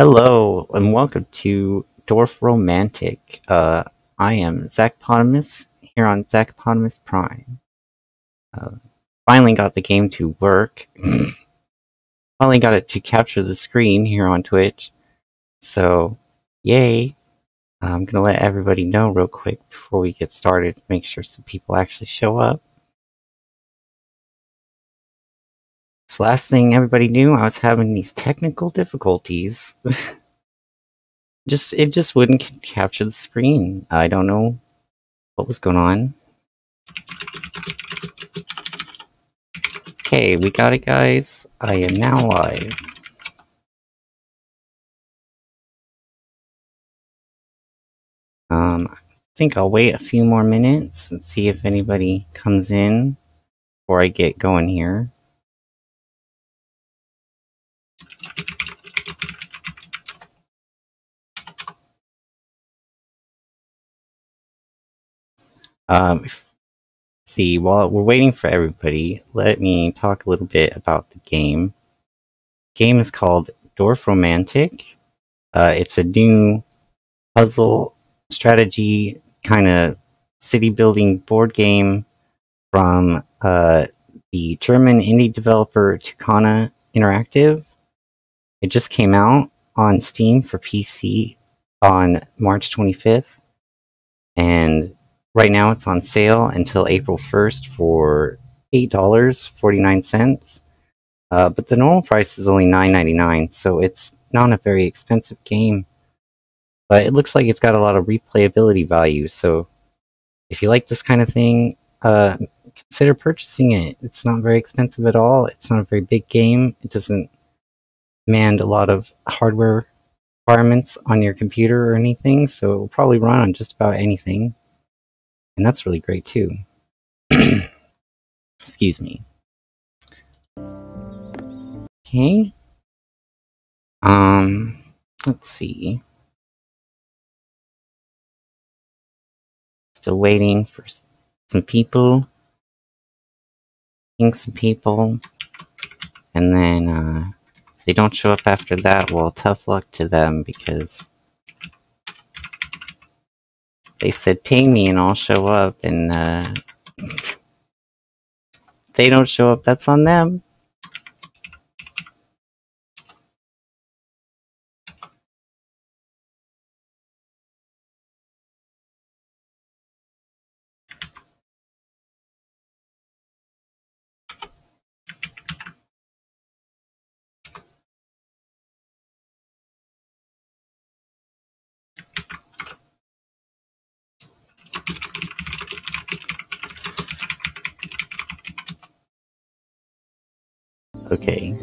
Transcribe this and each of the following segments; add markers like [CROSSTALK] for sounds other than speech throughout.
Hello and welcome to Dorfromantik. Uh, I am Zachopotamus here on Zachopotamus Prime. Uh, finally got the game to work. [LAUGHS] finally got it to capture the screen here on Twitch. So, yay. I'm gonna let everybody know real quick before we get started, make sure some people actually show up. Last thing everybody knew, I was having these technical difficulties. [LAUGHS] just it just wouldn't capture the screen. I don't know what was going on. Okay, we got it guys. I am now live. Um, I think I'll wait a few more minutes and see if anybody comes in before I get going here. Um, see, while we're waiting for everybody, let me talk a little bit about the game. The game is called Dorfromantik. Uh, it's a new puzzle strategy kind of city building board game from uh, the German indie developer Toukana Interactive. It just came out on Steam for PC on March 25th, and Right now it's on sale until April 1st for $8.49. Uh, but the normal price is only $9.99, so it's not a very expensive game. But it looks like it's got a lot of replayability value, so if you like this kind of thing, uh, consider purchasing it. It's not very expensive at all. It's not a very big game. It doesn't demand a lot of hardware requirements on your computer or anything, so it will probably run on just about anything. And that's really great too. [CLEARS THROAT] Excuse me. Okay. Um, let's see. Still waiting for some people. Ping some people. And then, uh, they don't show up after that, well, tough luck to them because they said ping me and I'll show up. And uh, [LAUGHS] they don't show up, that's on them. Okay.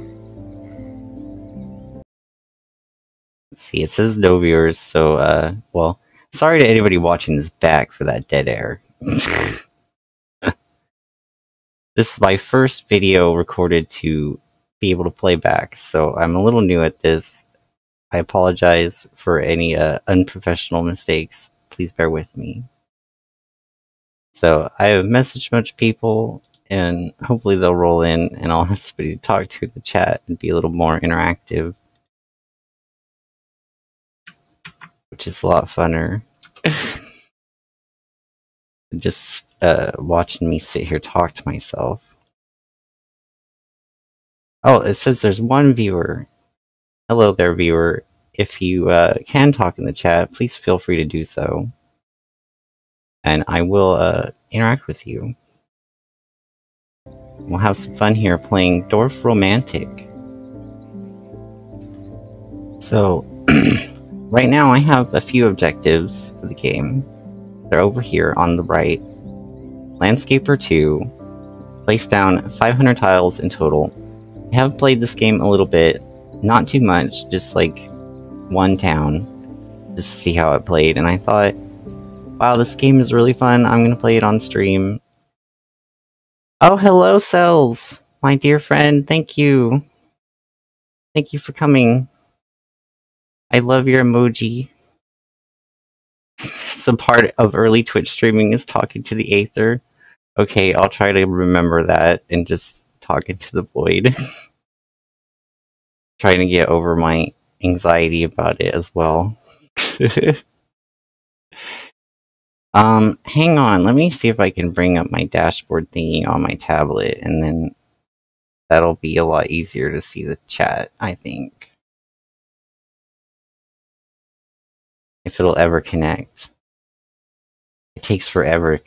Let's see, it says no viewers, so, uh, well, sorry to anybody watching this back for that dead air. [LAUGHS] this is my first video recorded to be able to play back, so I'm a little new at this. I apologize for any uh, unprofessional mistakes. Please bear with me. So I have messaged a bunch of people and hopefully they'll roll in and I'll have somebody to talk to in the chat and be a little more interactive. Which is a lot funner. [LAUGHS] Just uh, watching me sit here talk to myself. Oh, it says there's one viewer. Hello there, viewer. If you uh, can talk in the chat, please feel free to do so. And I will uh, interact with you. We'll have some fun here playing Dwarf Dorfromantik. So, [CLEARS THROAT] right now I have a few objectives for the game. They're over here on the right. Landscaper 2. Place down 500 tiles in total. I have played this game a little bit. Not too much, just like one town. Just to see how it played. And I thought, wow, this game is really fun. I'm going to play it on stream Oh, hello, Celes, my dear friend. Thank you. Thank you for coming. I love your emoji. [LAUGHS] Some part of early Twitch streaming is talking to the Aether. Okay, I'll try to remember that and just talk into the void. [LAUGHS] Trying to get over my anxiety about it as well. [LAUGHS] um, hang on, let me see if I can bring up my dashboard thingy on my tablet, and then that'll be a lot easier to see the chat, I think. If it'll ever connect. It takes forever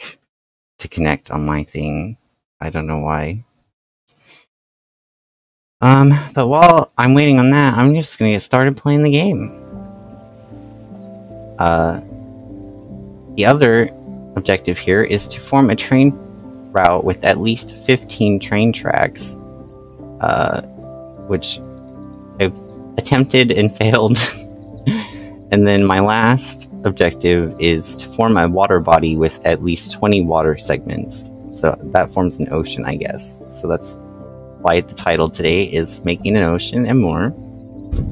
to connect on my thing. I don't know why. Um, but while I'm waiting on that, I'm just gonna get started playing the game. Uh, the other objective here is to form a train route with at least 15 train tracks, uh, which I've attempted and [LAUGHS] failed. and then my last objective is to form a water body with at least 20 water segments. So that forms an ocean, I guess. So that's why the title today is Making an Ocean and More.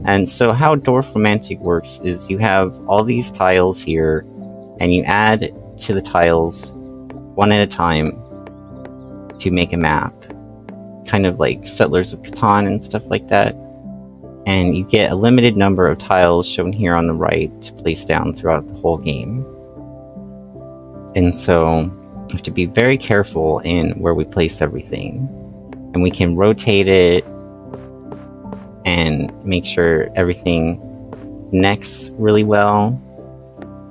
And so how Dorfromantik works is you have all these tiles here, and you add to the tiles one at a time to make a map. Kind of like Settlers of Catan and stuff like that. And you get a limited number of tiles shown here on the right to place down throughout the whole game. And so you have to be very careful in where we place everything and we can rotate it and make sure everything connects really well.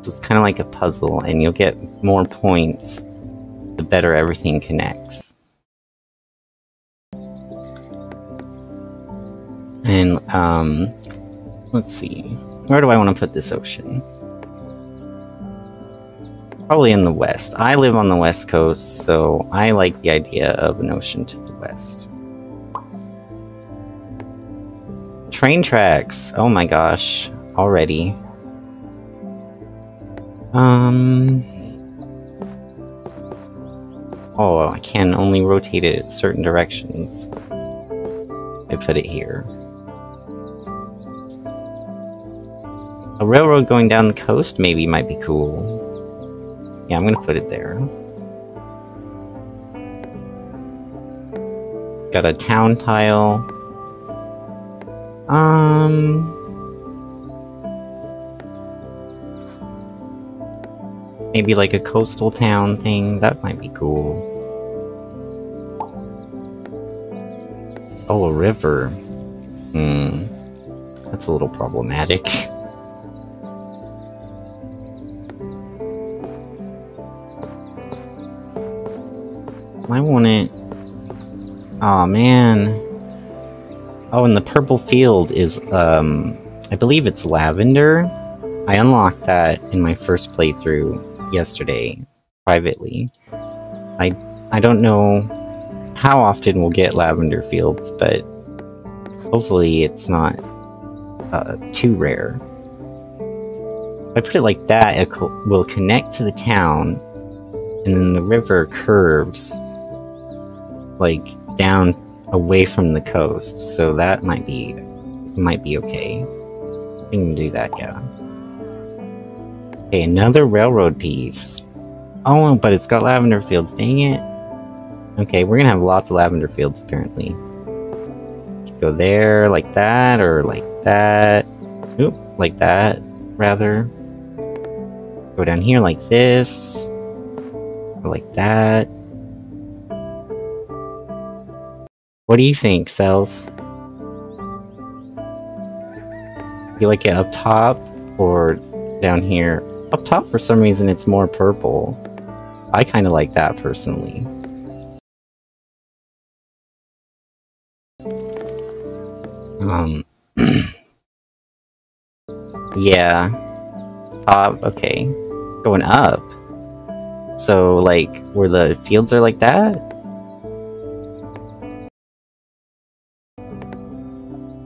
So it's kind of like a puzzle, and you'll get more points the better everything connects. And, um, let's see. Where do I want to put this ocean? Probably in the west. I live on the west coast, so I like the idea of an ocean to the west. Train tracks! Oh my gosh. Already. Um... Oh, I can only rotate it certain directions. I put it here. A railroad going down the coast maybe might be cool. Yeah, I'm gonna put it there. Got a town tile. Um... Maybe like a coastal town thing, that might be cool. Oh, a river. Hmm. That's a little problematic. [LAUGHS] I want it. oh, man. Oh, and the purple field is, um, I believe it's lavender. I unlocked that in my first playthrough yesterday, privately. I, I don't know how often we'll get lavender fields, but hopefully it's not uh, too rare. If I put it like that, it will connect to the town, and then the river curves like down away from the coast, so that might be might be okay. We can do that, yeah. Okay, another railroad piece. Oh, but it's got lavender fields, dang it. Okay, we're gonna have lots of lavender fields apparently. Go there like that, or like that. Oop, like that, rather. Go down here like this. Or like that. What do you think, Celes? You like it up top or down here? Up top, for some reason, it's more purple. I kind of like that personally. Um, [CLEARS THROAT] yeah. Top, okay. Going up. So, like, where the fields are like that?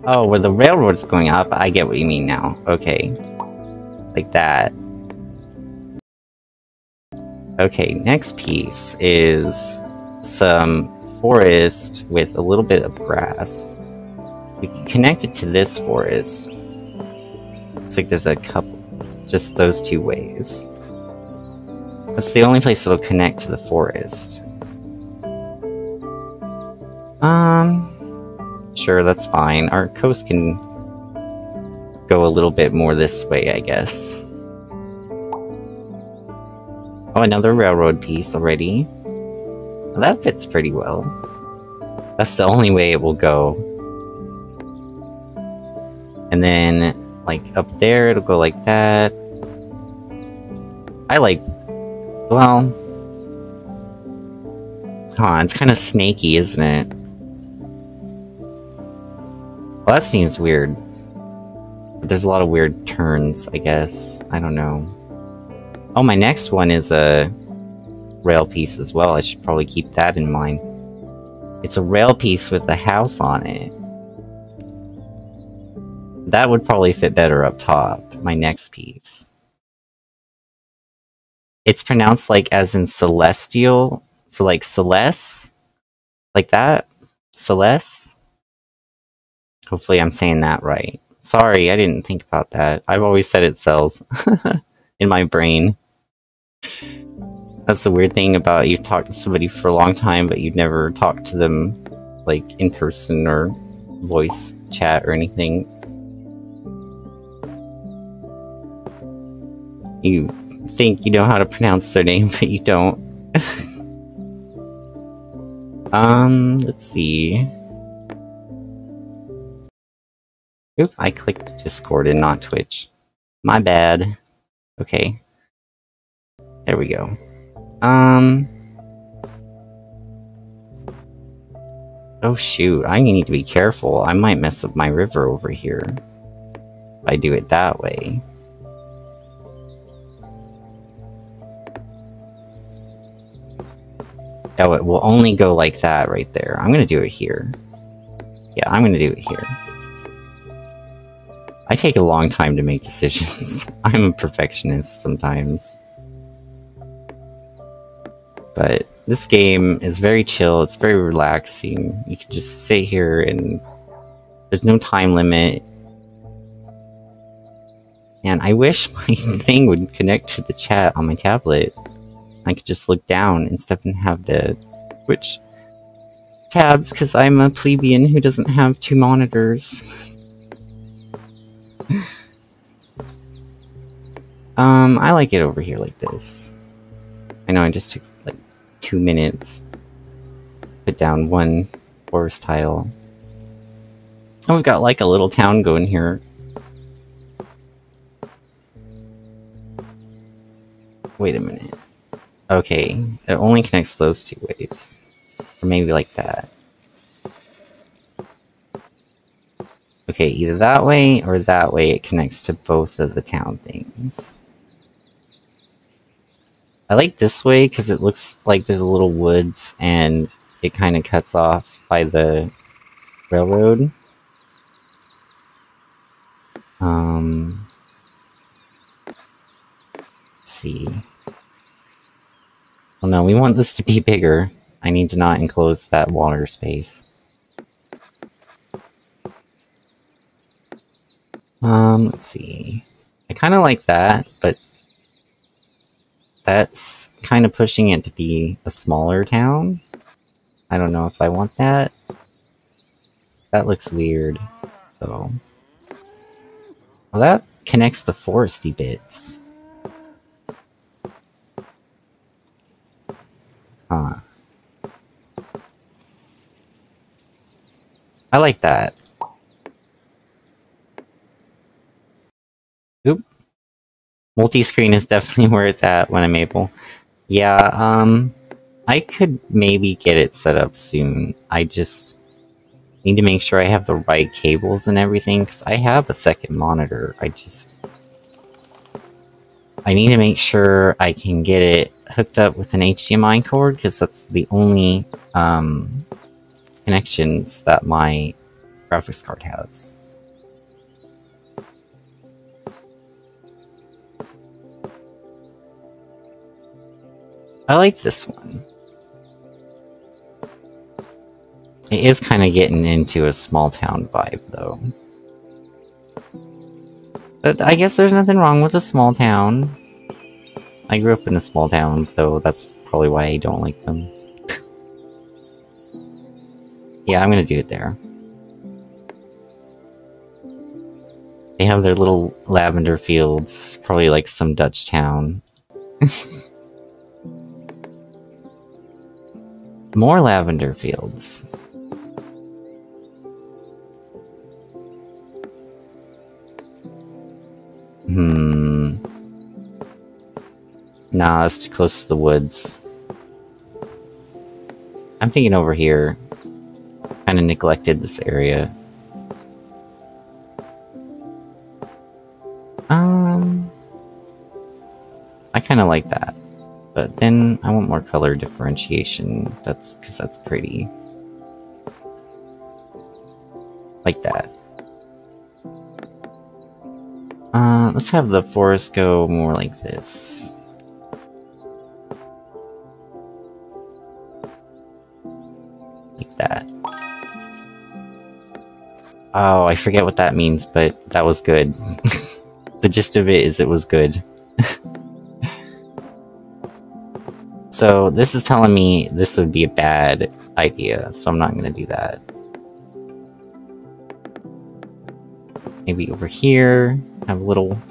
Oh, where the railroad's going up. I get what you mean now. Okay. Like that. Okay, next piece is some forest with a little bit of grass. We can connect it to this forest. It's like there's a couple, just those two ways. That's the only place it'll connect to the forest. Um, Sure, that's fine. Our coast can go a little bit more this way, I guess. Oh, another railroad piece already. Well, that fits pretty well. That's the only way it will go. And then, like, up there, it'll go like that. I like... Well... Huh, it's kind of snaky, isn't it? Well, that seems weird. But there's a lot of weird turns, I guess. I don't know. Oh, my next one is a rail piece as well. I should probably keep that in mind. It's a rail piece with a house on it. That would probably fit better up top, my next piece. It's pronounced like as in celestial, so like Celeste? Like that? Celeste? Hopefully I'm saying that right. Sorry, I didn't think about that. I've always said it sells [LAUGHS] in my brain. That's the weird thing about you talk to somebody for a long time, but you've never talked to them like in person or voice chat or anything. You think you know how to pronounce their name, [LAUGHS] but you don't. [LAUGHS] um, let's see. Oop, I clicked Discord and not Twitch. My bad. Okay. There we go. Um... Oh shoot, I need to be careful. I might mess up my river over here. If I do it that way. Oh, it will only go like that right there. I'm gonna do it here. Yeah, I'm gonna do it here. I take a long time to make decisions. [LAUGHS] I'm a perfectionist sometimes. But this game is very chill, it's very relaxing. You can just sit here and there's no time limit. And I wish [LAUGHS] my thing would connect to the chat on my tablet. I could just look down instead of have to switch tabs because I'm a plebeian who doesn't have two monitors. [LAUGHS] [LAUGHS] um, I like it over here like this. I know I just took like two minutes put down one forest tile. And we've got like a little town going here. Wait a minute. Okay, it only connects those two ways. Or maybe like that. Okay, either that way or that way it connects to both of the town things. I like this way because it looks like there's a little woods and it kind of cuts off by the railroad. Um, let's see. Well, no, we want this to be bigger. I need to not enclose that water space. Um, let's see. I kind of like that, but that's kind of pushing it to be a smaller town. I don't know if I want that. That looks weird, though. Well, that connects the foresty bits. Huh. I like that. Multi-screen is definitely [LAUGHS] where it's at when I'm able. Yeah, um, I could maybe get it set up soon. I just need to make sure I have the right cables and everything, because I have a second monitor. I just... I need to make sure I can get it hooked up with an HDMI cord, because that's the only, um, connections that my graphics card has. I like this one. It is kind of getting into a small town vibe, though. But I guess there's nothing wrong with a small town. I grew up in a small town, though that's probably why I don't like them. [LAUGHS] yeah, I'm gonna do it there. They have their little lavender fields. Probably like some Dutch town. [LAUGHS] More lavender fields. Hmm. Nah, that's too close to the woods. I'm thinking over here. Kind of neglected this area. Um, I kind of like that. But then I want more color differentiation. That's because that's pretty. Like that. Uh, let's have the forest go more like this. Like that. Oh, I forget what that means, but that was good. [LAUGHS] the gist of it is it was good. [LAUGHS] so this is telling me this would be a bad idea, so I'm not to do that. Maybe over here, have a little,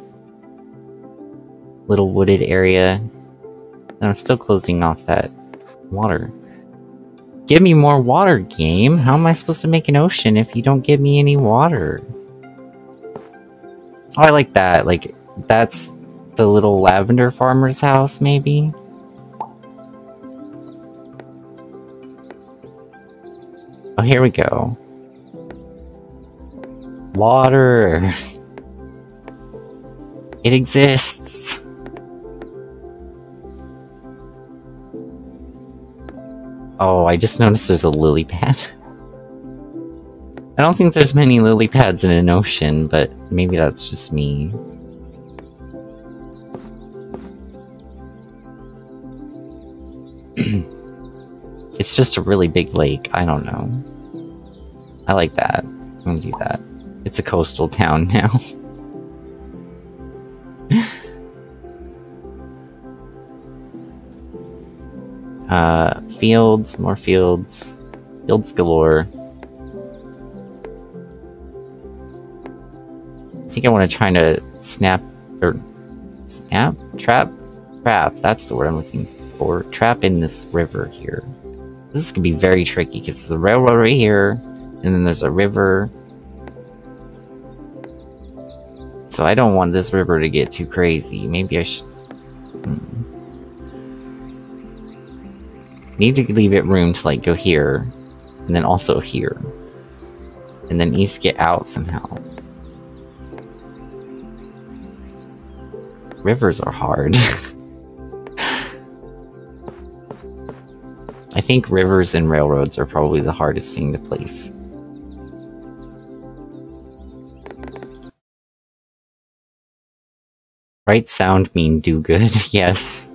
little wooded area. And I'm still closing off that water. Give me more water, game! How am I supposed to make an ocean if you don't give me any water? Oh, I like that. Like, that's the little lavender farmer's house, maybe? Oh, here we go. Water. It exists. Oh, I just noticed there's a lily pad. [LAUGHS] I don't think there's many lily pads in an ocean, but maybe that's just me. It's just a really big lake. I don't know. I like that. I'm gonna do that. It's a coastal town [LAUGHS] now. [LAUGHS] uh, fields, more fields, fields galore. I think I want to try to snap or snap trap trap. That's the word I'm looking for. Trap in this river here. This could be very tricky because there's a railroad right here, and then there's a river. So I don't want this river to get too crazy. Maybe I should. Hmm. Need to leave it room to like go here, and then also here, and then east get out somehow. Rivers are hard. [LAUGHS] I think rivers and railroads are probably the hardest thing to place. Right sound mean do good, [LAUGHS] yes.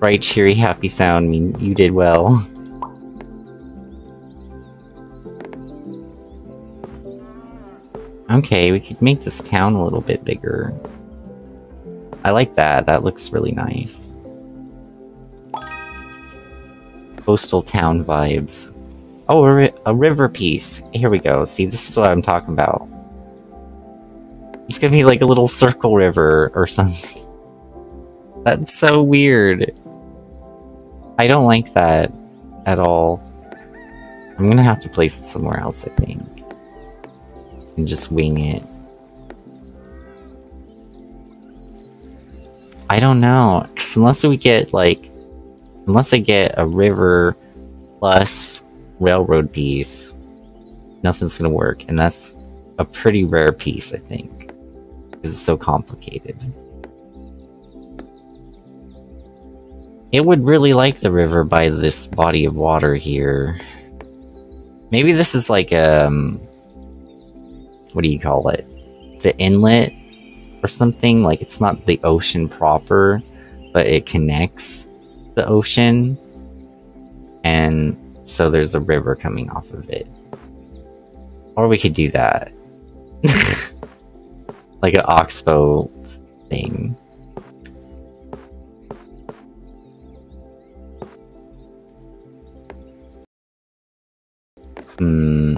Right cheery happy sound mean you did well. Okay, we could make this town a little bit bigger. I like that, that looks really nice. Coastal town vibes. Oh, a, ri a river piece. Here we go. See, this is what I'm talking about. It's gonna be like a little circle river or something. [LAUGHS] That's so weird. I don't like that at all. I'm gonna have to place it somewhere else, I think. And just wing it. I don't know, unless we get, like, unless I get a river plus railroad piece, nothing's gonna work, and that's a pretty rare piece, I think, because it's so complicated. It would really like the river by this body of water here. Maybe this is like, um, what do you call it? The inlet or something. Like it's not the ocean proper, but it connects the ocean. And so there's a river coming off of it. Or we could do that. [LAUGHS] like an oxbow thing. Hmm.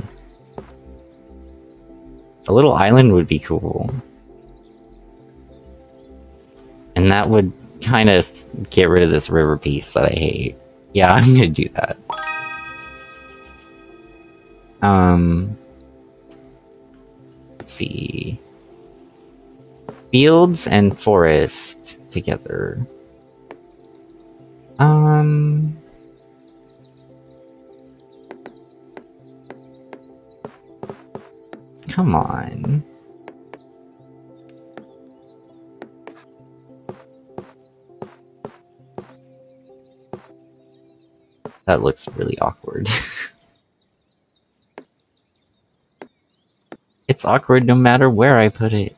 A little island would be cool. And that would kind of get rid of this river piece that I hate. Yeah, [LAUGHS] I'm gonna do that. Um, let's see. Fields and forest together. Um, come on. That looks really awkward. [LAUGHS] it's awkward no matter where I put it.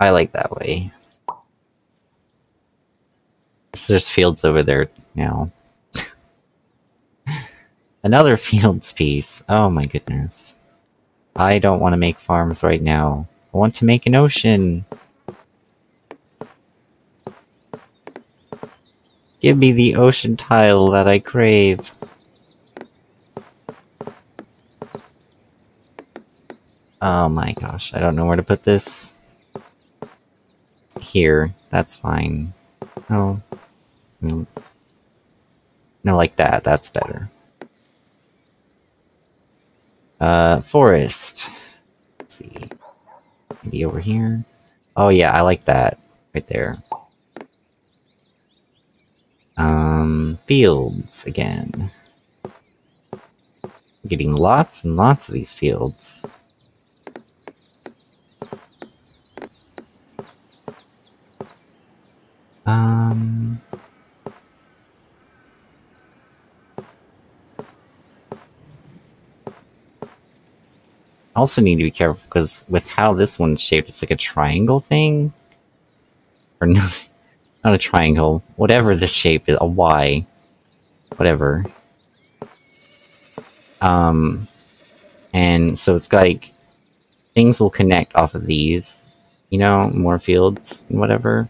I like that way. So there's fields over there now. [LAUGHS] Another [LAUGHS] fields piece. Oh my goodness. I don't want to make farms right now. Want to make an ocean. Give me the ocean tile that I crave. Oh my gosh, I don't know where to put this. Here, that's fine. No. No, like that, that's better. Uh, forest. Let's see. Maybe over here. Oh yeah, I like that. Right there. Um, fields again. getting lots and lots of these fields. Um... also need to be careful because with how this one's shaped, it's like a triangle thing. Or no, [LAUGHS] not a triangle. Whatever this shape is, a Y. Whatever. Um, and so it's like things will connect off of these, you know, more fields and whatever.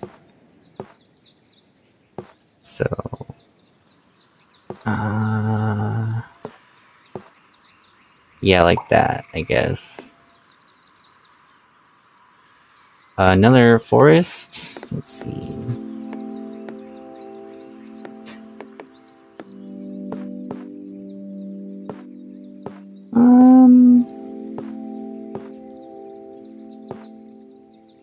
So, uh, yeah, like that, I guess. Uh, another forest. Let's see. Um.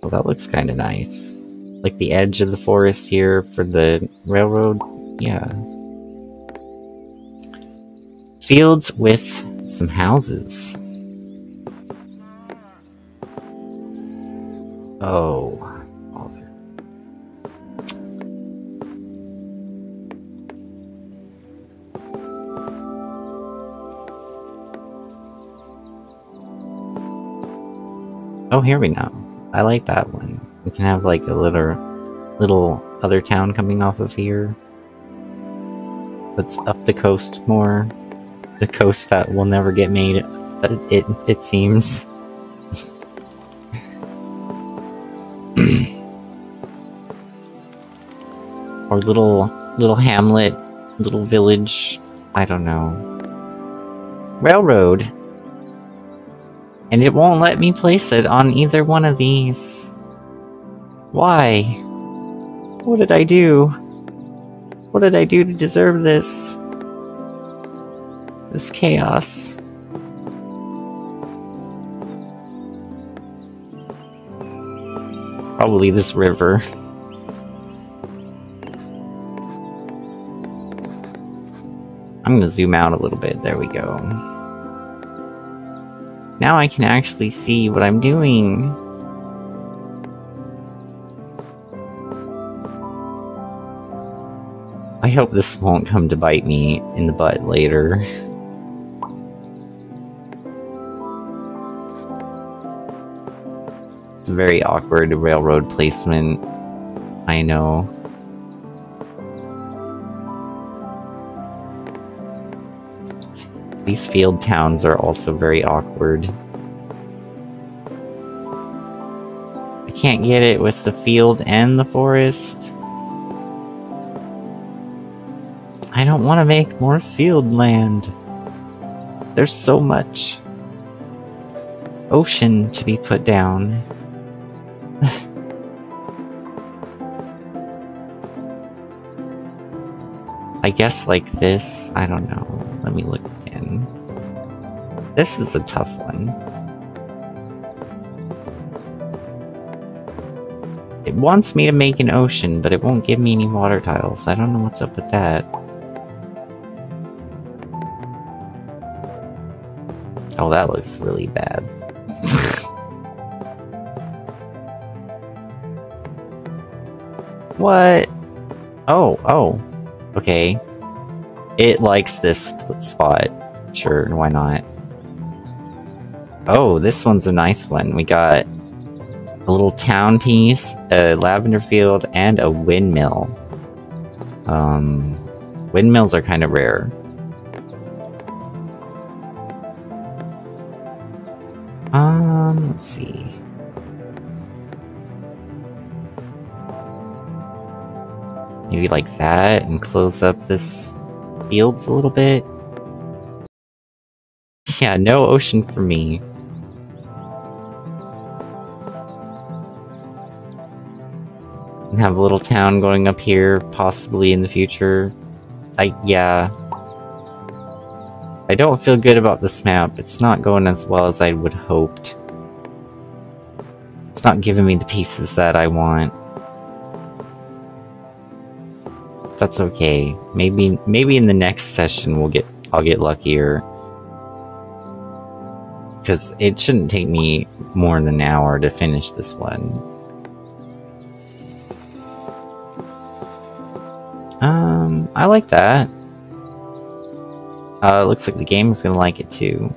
Well, that looks kind of nice. Like the edge of the forest here for the railroad. Yeah. Fields with some houses. Oh. Oh, here we go. I like that one. We can have like a little, little other town coming off of here. That's up the coast more the coast that will never get made. It it, it seems. [CLEARS THROAT] or little little hamlet, little village. I don't know. Railroad. And it won't let me place it on either one of these. Why? What did I do? What did I do to deserve this? This chaos. Probably this river. I'm gonna zoom out a little bit. There we go. Now I can actually see what I'm doing. I hope this won't come to bite me in the butt later. Very awkward railroad placement. I know. These field towns are also very awkward. I can't get it with the field and the forest. I don't want to make more field land. There's so much ocean to be put down. Guess like this. I don't know. Let me look again. This is a tough one. It wants me to make an ocean, but it won't give me any water tiles. I don't know what's up with that. Oh, that looks really bad. [LAUGHS] what? Oh, oh. Okay. It likes this spot. Sure, why not? Oh, this one's a nice one. We got a little town piece, a lavender field, and a windmill. Um, windmills are kind of rare. Maybe like that and close up this fields a little bit. [LAUGHS] Yeah, no ocean for me. And have a little town going up here, possibly in the future. I, yeah. I don't feel good about this map. It's not going as well as I would hoped. It's not giving me the pieces that I want. That's okay. Maybe maybe in the next session we'll get I'll get luckier. Cause it shouldn't take me more than an hour to finish this one. Um, I like that. Uh, looks like the game is gonna like it too.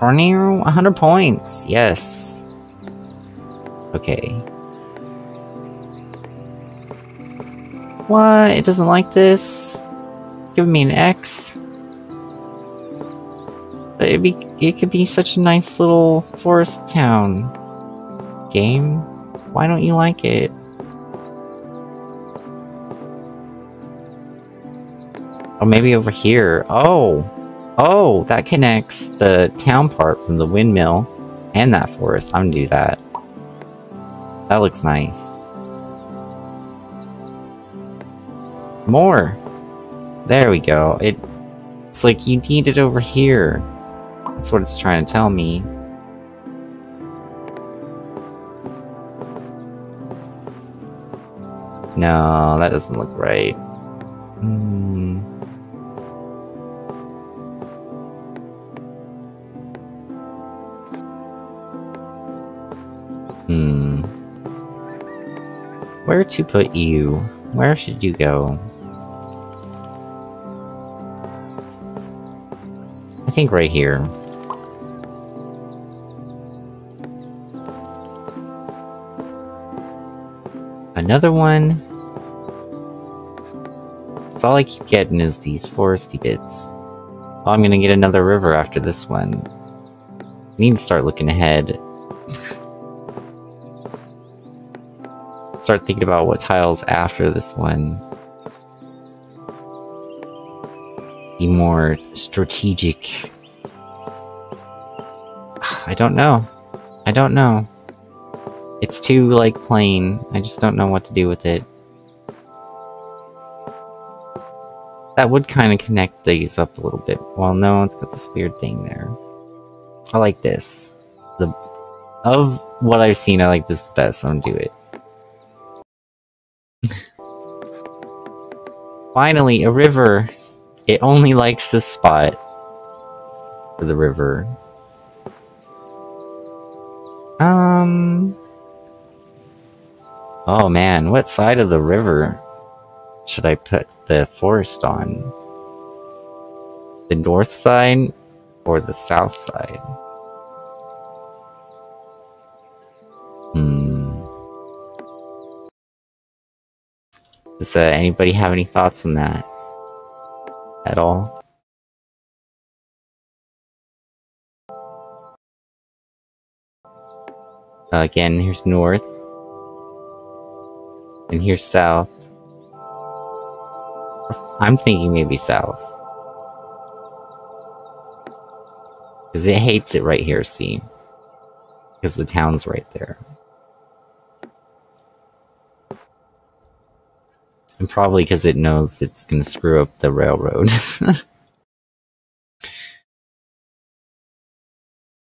Tornado, 100 points, yes. Okay. What? It doesn't like this? It's giving me an X? But it'd be, it could be such a nice little forest town. Game? Why don't you like it? Or maybe over here. Oh! Oh, that connects the town part from the windmill and that forest. I'm gonna do that. That looks nice. More! There we go. It, it's like you need it over here. That's what it's trying to tell me. No, that doesn't look right. Hmm. Hmm. Where to put you? Where should you go? Think right here. Another one. That's all I keep getting is these foresty bits. Oh, I'm gonna get another river after this one. I need to start looking ahead. [LAUGHS] start thinking about what tiles after this one. More strategic. I don't know. I don't know. It's too, like, plain. I just don't know what to do with it. That would kind of connect these up a little bit. Well, no, it's got this weird thing there. I like this. The Of what I've seen, I like this the best, I'm gonna do it. Finally, a river. It only likes this spot. For the river. Um... Oh man, what side of the river should I put the forest on? The north side or the south side? Hmm. Does uh, anybody have any thoughts on that? At all? Uh, again, here's north. And here's south. I'm thinking maybe south. Because it hates it right here, see? Because the town's right there. And probably because it knows it's going to screw up the railroad. [LAUGHS]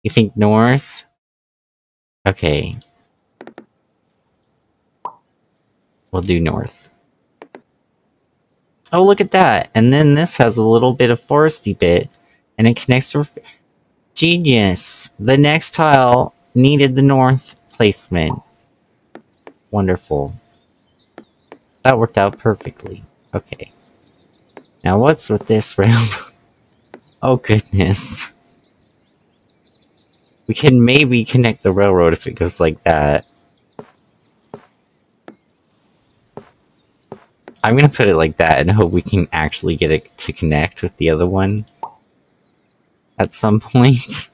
you think north? Okay. We'll do north. Oh, look at that. And then this has a little bit of foresty bit. And it connects to... Genius! The next tile needed the north placement. Wonderful. That worked out perfectly. Okay. Now what's with this [LAUGHS] railroad? oh goodness. We can maybe connect the railroad if it goes like that. I'm gonna put it like that and hope we can actually get it to connect with the other one at some point.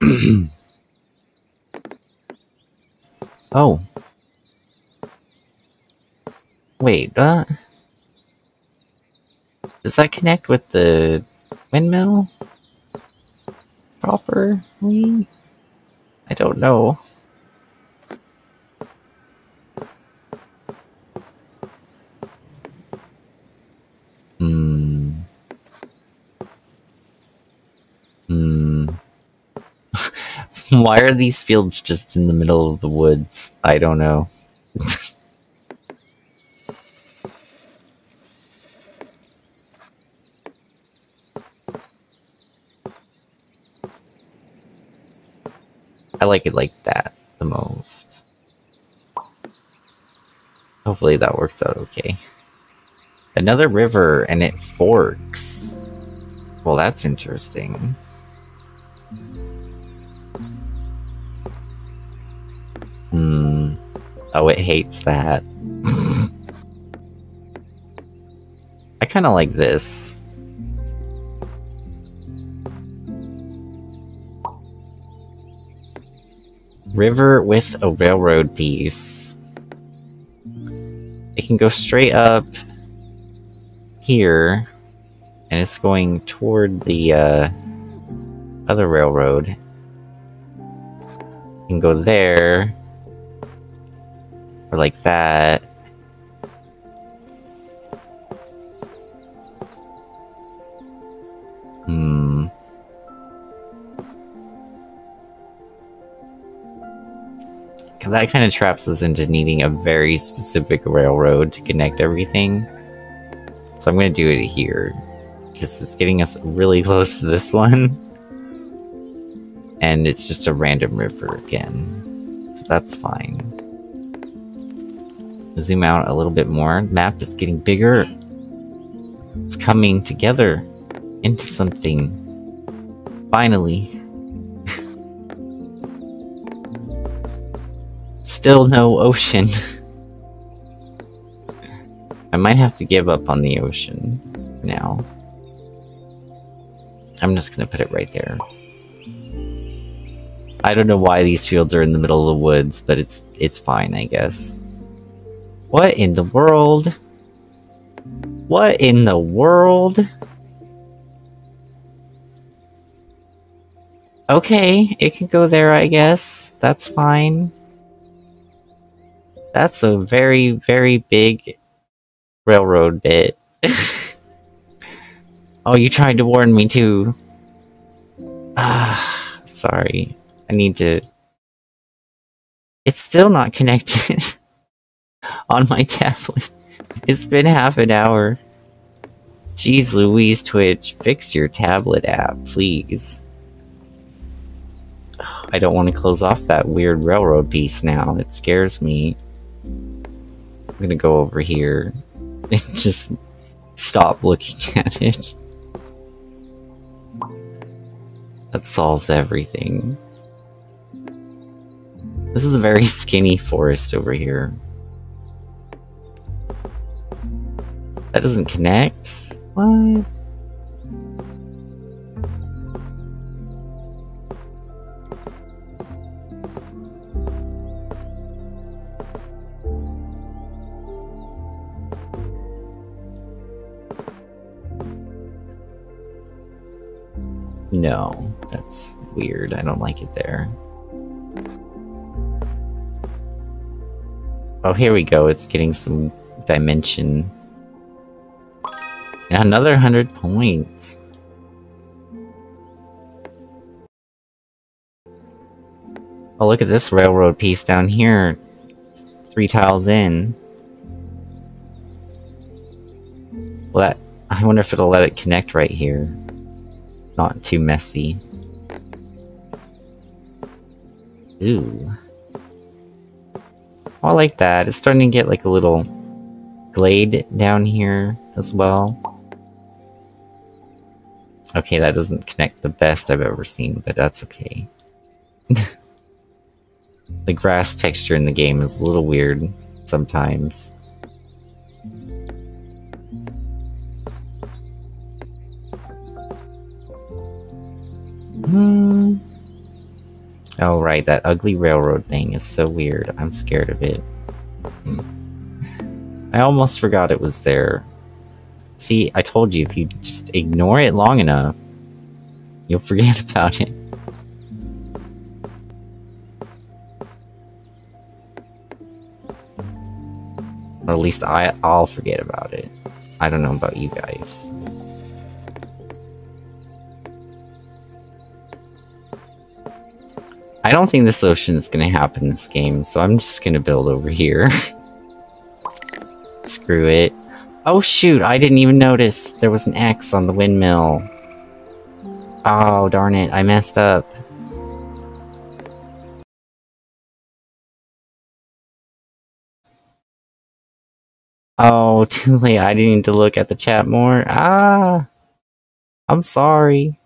[CLEARS THROAT] oh. Wait, uh... Does that connect with the windmill? Properly? I don't know. Hmm. [LAUGHS] Why are these fields just in the middle of the woods? I don't know. I like it like that the most. Hopefully that works out okay. Another river and it forks. Well, that's interesting. Hmm. Oh, it hates that. [LAUGHS] I kind of like this. River with a railroad piece. It can go straight up here, and it's going toward the uh, other railroad. You can go there, or like that. Hmm. Because That kind of traps us into needing a very specific railroad to connect everything. So I'm going to do it here. Because it's getting us really [LAUGHS] close to this one. And it's just a random river again. So that's fine. Zoom out a little bit more. Map is getting bigger. It's coming together into something. Finally. [LAUGHS] Still no ocean. [LAUGHS] I might have to give up on the ocean now. I'm just gonna put it right there. I don't know why these fields are in the middle of the woods, but it's it's fine, I guess. What in the world? What in the world? Okay, it can go there, I guess. That's fine. That's a very, very big railroad bit. [LAUGHS] oh, you tried to warn me too. Ah, sorry. I need to... It's still not connected [LAUGHS] on my [LAUGHS] tablet. It's been half an hour. Jeez Louise Twitch, fix your tablet app, please. I don't want to close off that weird railroad piece now. It scares me. I'm gonna go over here [LAUGHS] and just stop looking [LAUGHS] at it. That solves everything. This is a very skinny forest over here. That doesn't connect. What? No, that's weird. I don't like it there. Oh, here we go. It's getting some dimension. Another 100 points. Oh, look at this railroad piece down here. Three tiles in. That, I wonder if it'll let it connect right here. Not too messy. Ooh. Oh, I like that. It's starting to get like a little glade down here as well. Okay, that doesn't connect the best I've ever seen, but that's okay. [LAUGHS] the grass texture in the game is a little weird sometimes. Hmm. Oh, right, that ugly railroad thing is so weird. I'm scared of it. I almost forgot it was there. See, I told you, if you just ignore it long enough, you'll forget [LAUGHS] about it. Or at least I, I'll forget about it. I don't know about you guys. I don't think this ocean is going to happen in this game, so I'm just going to build over here. [LAUGHS] Screw it. Oh shoot, I didn't even notice there was an X on the windmill. Oh, darn it, I messed up. Oh, [LAUGHS] too late, I didn't need to look at the chat more. Ah! I'm sorry.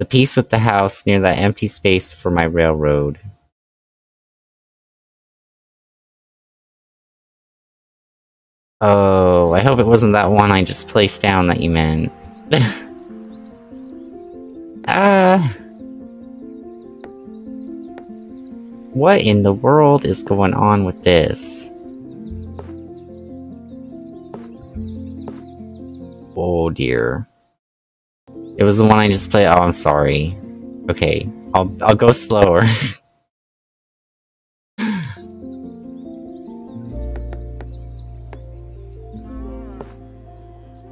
The piece with the house near that empty space for my railroad. Oh, I hope it wasn't that one I just placed down that you meant. [LAUGHS] Ah. uh, what in the world is going on with this? Oh dear. It was the one I just played. Oh, I'm sorry. Okay, I'll I'll go slower. [LAUGHS]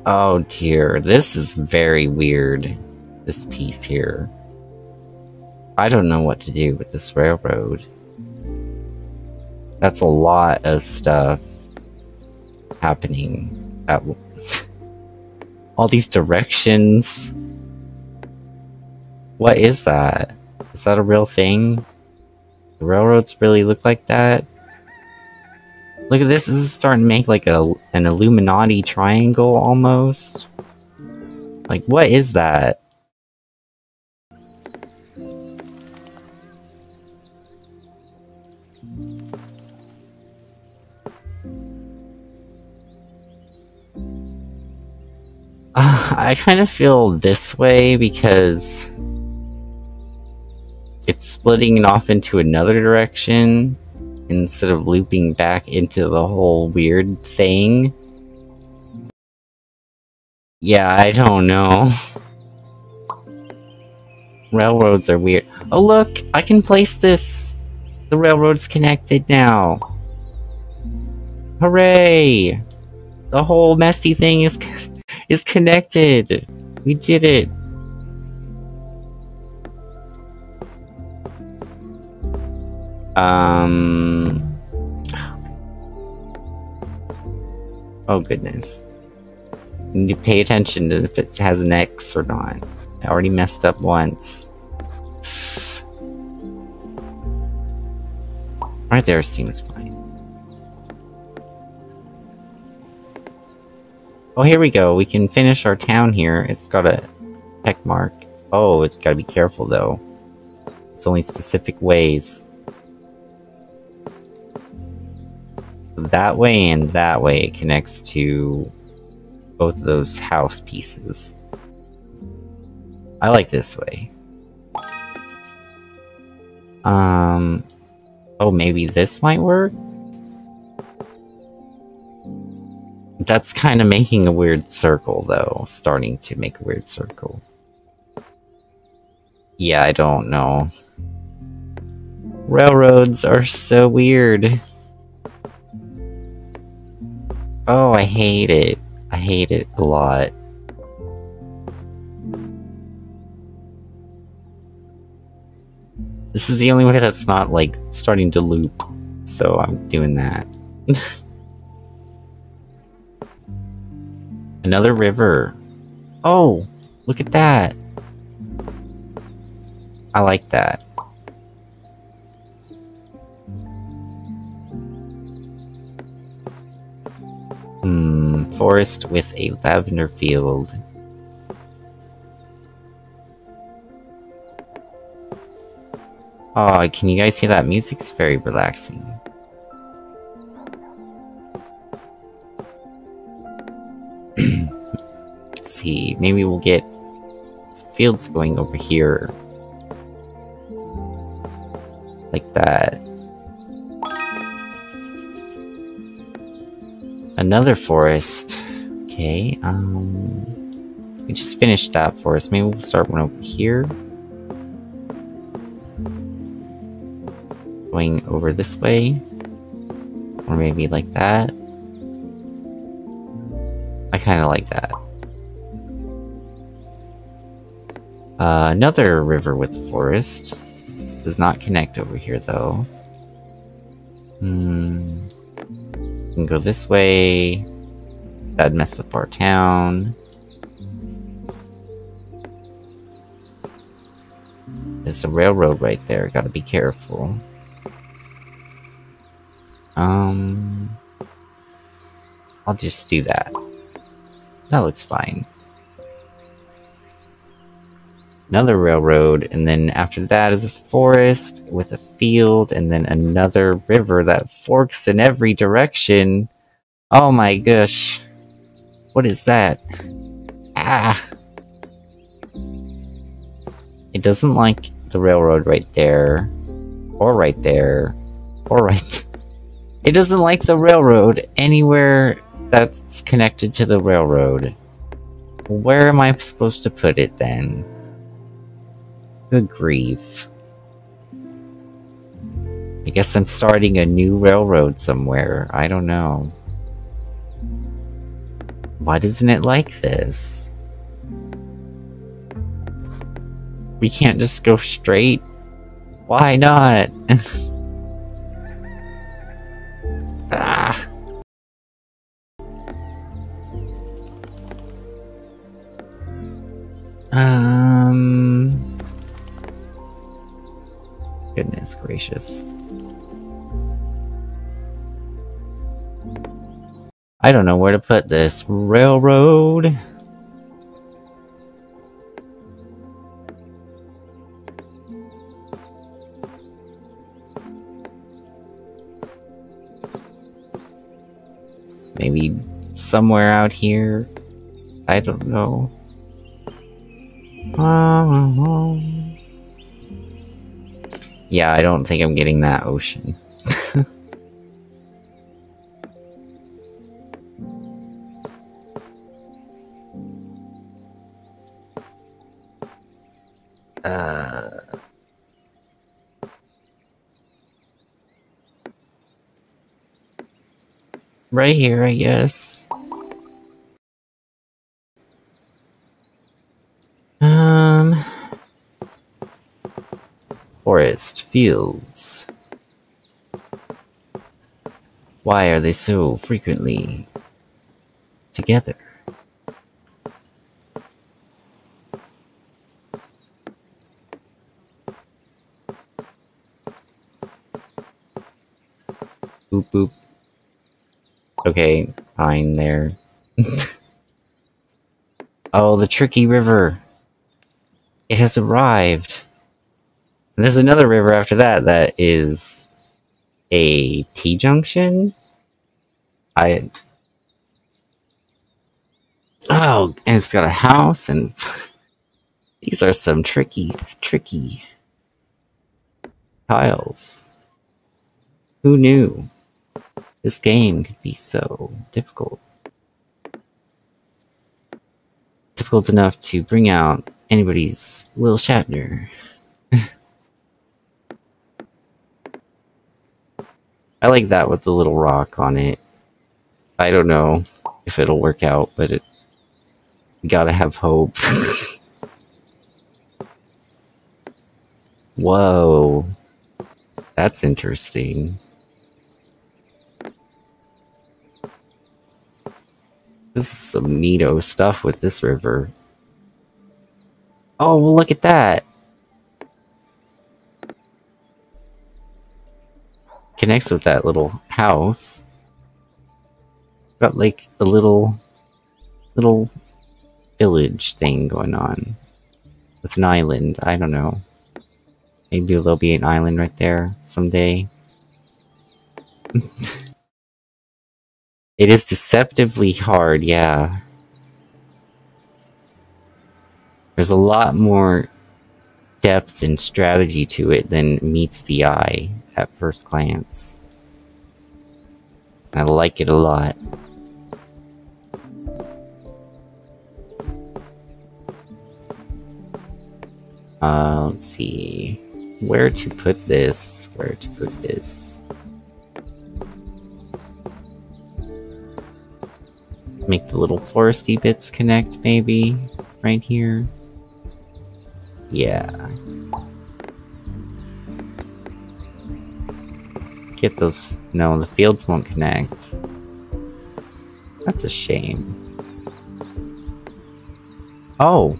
oh dear, this is very weird. This piece here. I don't know what to do with this railroad. That's a lot of stuff happening at [LAUGHS] all these directions. What is that? Is that a real thing? The railroads really look like that? Look at this, this is starting to make like a, an Illuminati triangle almost. Like, what is that? Uh, I kind of feel this way because it's splitting it off into another direction instead of looping back into the whole weird thing. Yeah, I don't know. [LAUGHS] Railroads are weird. Oh look, I can place this! The railroad's connected now. Hooray! The whole messy thing is [LAUGHS] is connected! We did it! Um. Oh goodness. You need to pay attention to if it has an X or not. I already messed up once. Right there seems fine. Oh, here we go. We can finish our town here. It's got a check mark. Oh, it's gotta be careful though. It's only specific ways. That way and that way it connects to both of those house pieces. I like this way. Um, oh, maybe this might work? That's kind of making a weird circle, though. Starting to make a weird circle. Yeah, I don't know. Railroads are so weird. Oh, I hate it. I hate it a lot. This is the only way that's not, like, starting to loop. So I'm doing that. [LAUGHS] Another river. Oh, look at that. I like that. Hmm, forest with a lavender field. Oh, can you guys hear that? Music's very relaxing. [CLEARS THROAT] Let's see, maybe we'll get fields going over here. Like that. Another forest. Okay, um... We just finished that forest. Maybe we'll start one over here. Going over this way. Or maybe like that. I kind of like that. Uh, another river with forest. Does not connect over here, though. Hmm. Can go this way. That'd mess up our town. There's a railroad right there. Gotta be careful. Um... I'll just do that. That looks fine another railroad, and then after that is a forest with a field, and then another river that forks in every direction. Oh my gosh. What is that? Ah. It doesn't like the railroad right there, or right there, or right. [LAUGHS] It doesn't like the railroad anywhere that's connected to the railroad. Where am I supposed to put it then? Good grief. I guess I'm starting a new railroad somewhere. I don't know. Why doesn't it like this? We can't just go straight? Why not? [LAUGHS] ah. Um... Goodness gracious. I don't know where to put this. Railroad? Maybe somewhere out here? I don't know. Yeah, I don't think I'm getting that ocean. [LAUGHS] uh... Right here, I guess. Um forest, fields. Why are they so frequently together? Boop boop. Okay, fine there. [LAUGHS] oh, the tricky river. It has arrived. And there's another river after that that is a T junction. I oh, and it's got a house, and [LAUGHS] these are some tricky, tricky tiles. Who knew this game could be so difficult? difficult enough to bring out anybody's Will Shatner. [LAUGHS] I like that with the little rock on it. I don't know if it'll work out, but it gotta have hope. [LAUGHS] Whoa. That's interesting. This is some neato stuff with this river. Oh, look at that. Connects with that little house. Got like a little, little village thing going on. With an island, I don't know. Maybe there'll be an island right there someday. [LAUGHS] It is deceptively hard, yeah. There's a lot more depth and strategy to it than meets the eye at first glance. I like it a lot. Uh, let's see. Where to put this? Where to put this? make the little foresty bits connect, maybe? Right here? Yeah. Get those... No, the fields won't connect. That's a shame. Oh!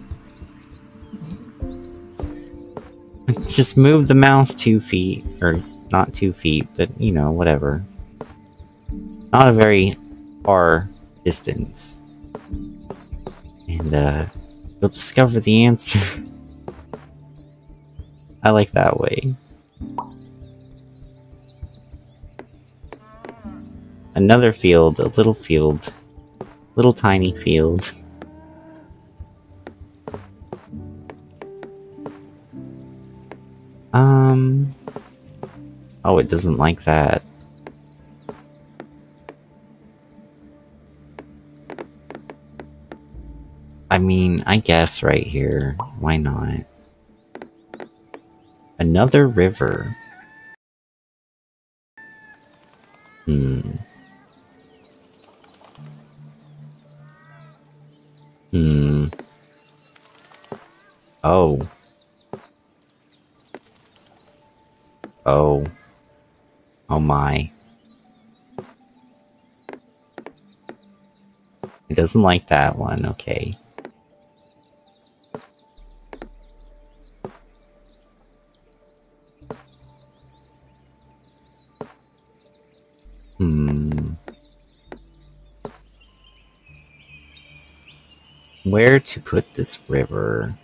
[LAUGHS] Just move the mouse two feet. Or, not two feet, but, you know, whatever. Not a very far distance. And uh, you'll discover the answer. [LAUGHS] I like that way. Another field, a little field. Little tiny field. Um... Oh, it doesn't like that. I mean, I guess right here. Why not? Another river. Hmm. Hmm. Oh. Oh. Oh my. He doesn't like that one, okay. Where to put this river?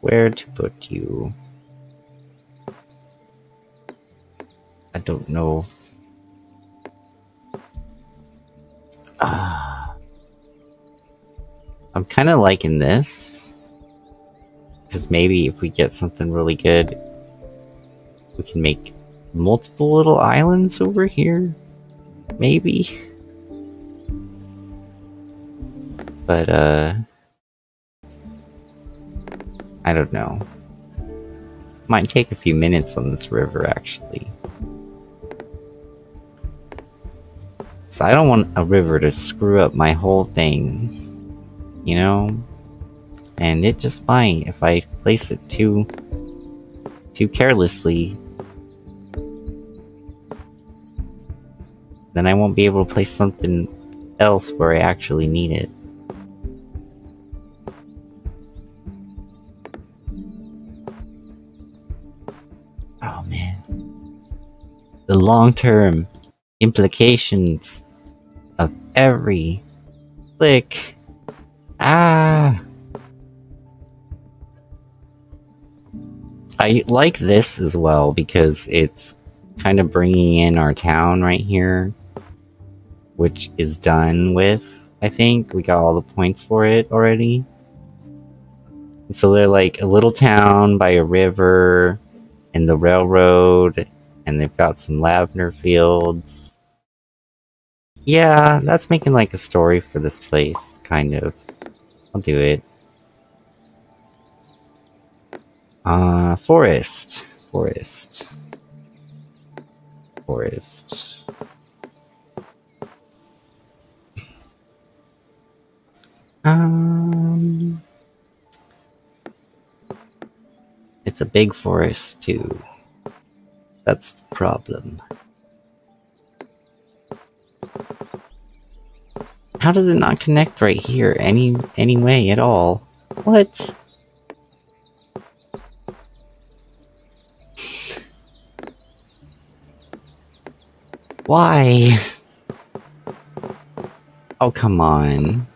Where to put you? I don't know. Ah. I'm kind of liking this. Because maybe if we get something really good, we can make multiple little islands over here? Maybe? [LAUGHS] But, uh... I don't know. Might take a few minutes on this river, actually. So I don't want a river to screw up my whole thing. You know? And it just might if I place it too... too carelessly then I won't be able to place something else where I actually need it. The long-term implications of every click. Ah! I like this as well because it's kind of bringing in our town right here which is done with, I think. We got all the points for it already. So they're like a little town by a river and the railroad, and they've got some lavender fields. Yeah, that's making like a story for this place, kind of. I'll do it. Uh, forest. Forest. Forest. Um... It's a big forest, too. That's the problem. How does it not connect right here any any way at all? What? [LAUGHS] Why? Oh, come on.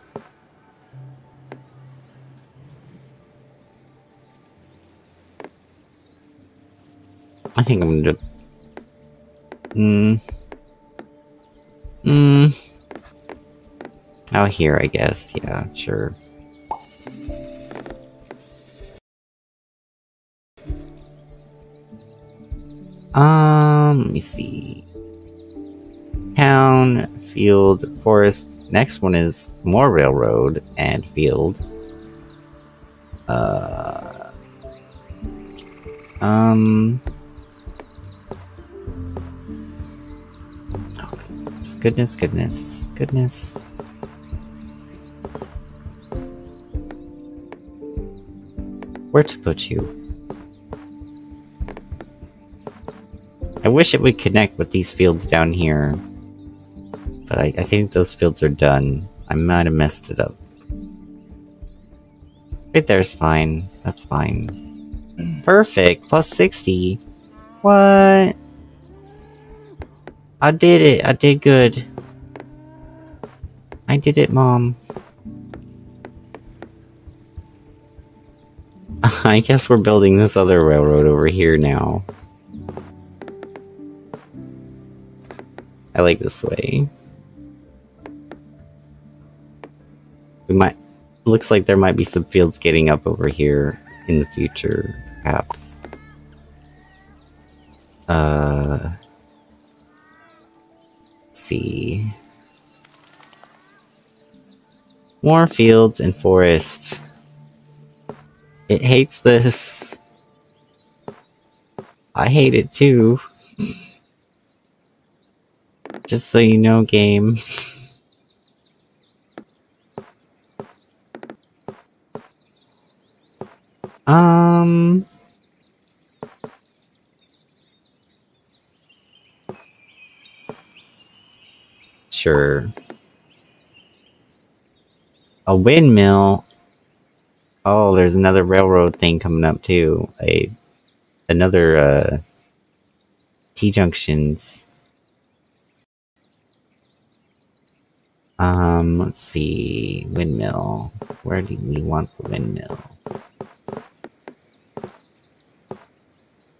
I think I'm gonna... Hmm... Hmm... Oh, here, I guess. Yeah, sure. Um, let me see. Town, field, forest. Next one is more railroad and field. Uh, um, goodness, goodness, goodness. Where to put you? I wish it would connect with these fields down here. But I, I think those fields are done. I might have messed it up. Right there's fine. That's fine. [CLEARS THROAT] Perfect. Plus 60. What? I did it. I did good. I did it, Mom. [LAUGHS] I guess we're building this other railroad over here now. I like this way. We might... Looks like there might be some fields getting up over here in the future, perhaps. Uh see. More fields and forests. It hates this. I hate it too. Just so you know, game. [LAUGHS] Um... Sure. A windmill? Oh, there's another railroad thing coming up too. A another uh T-junctions. Um, let's see. Windmill. Where do we want the windmill?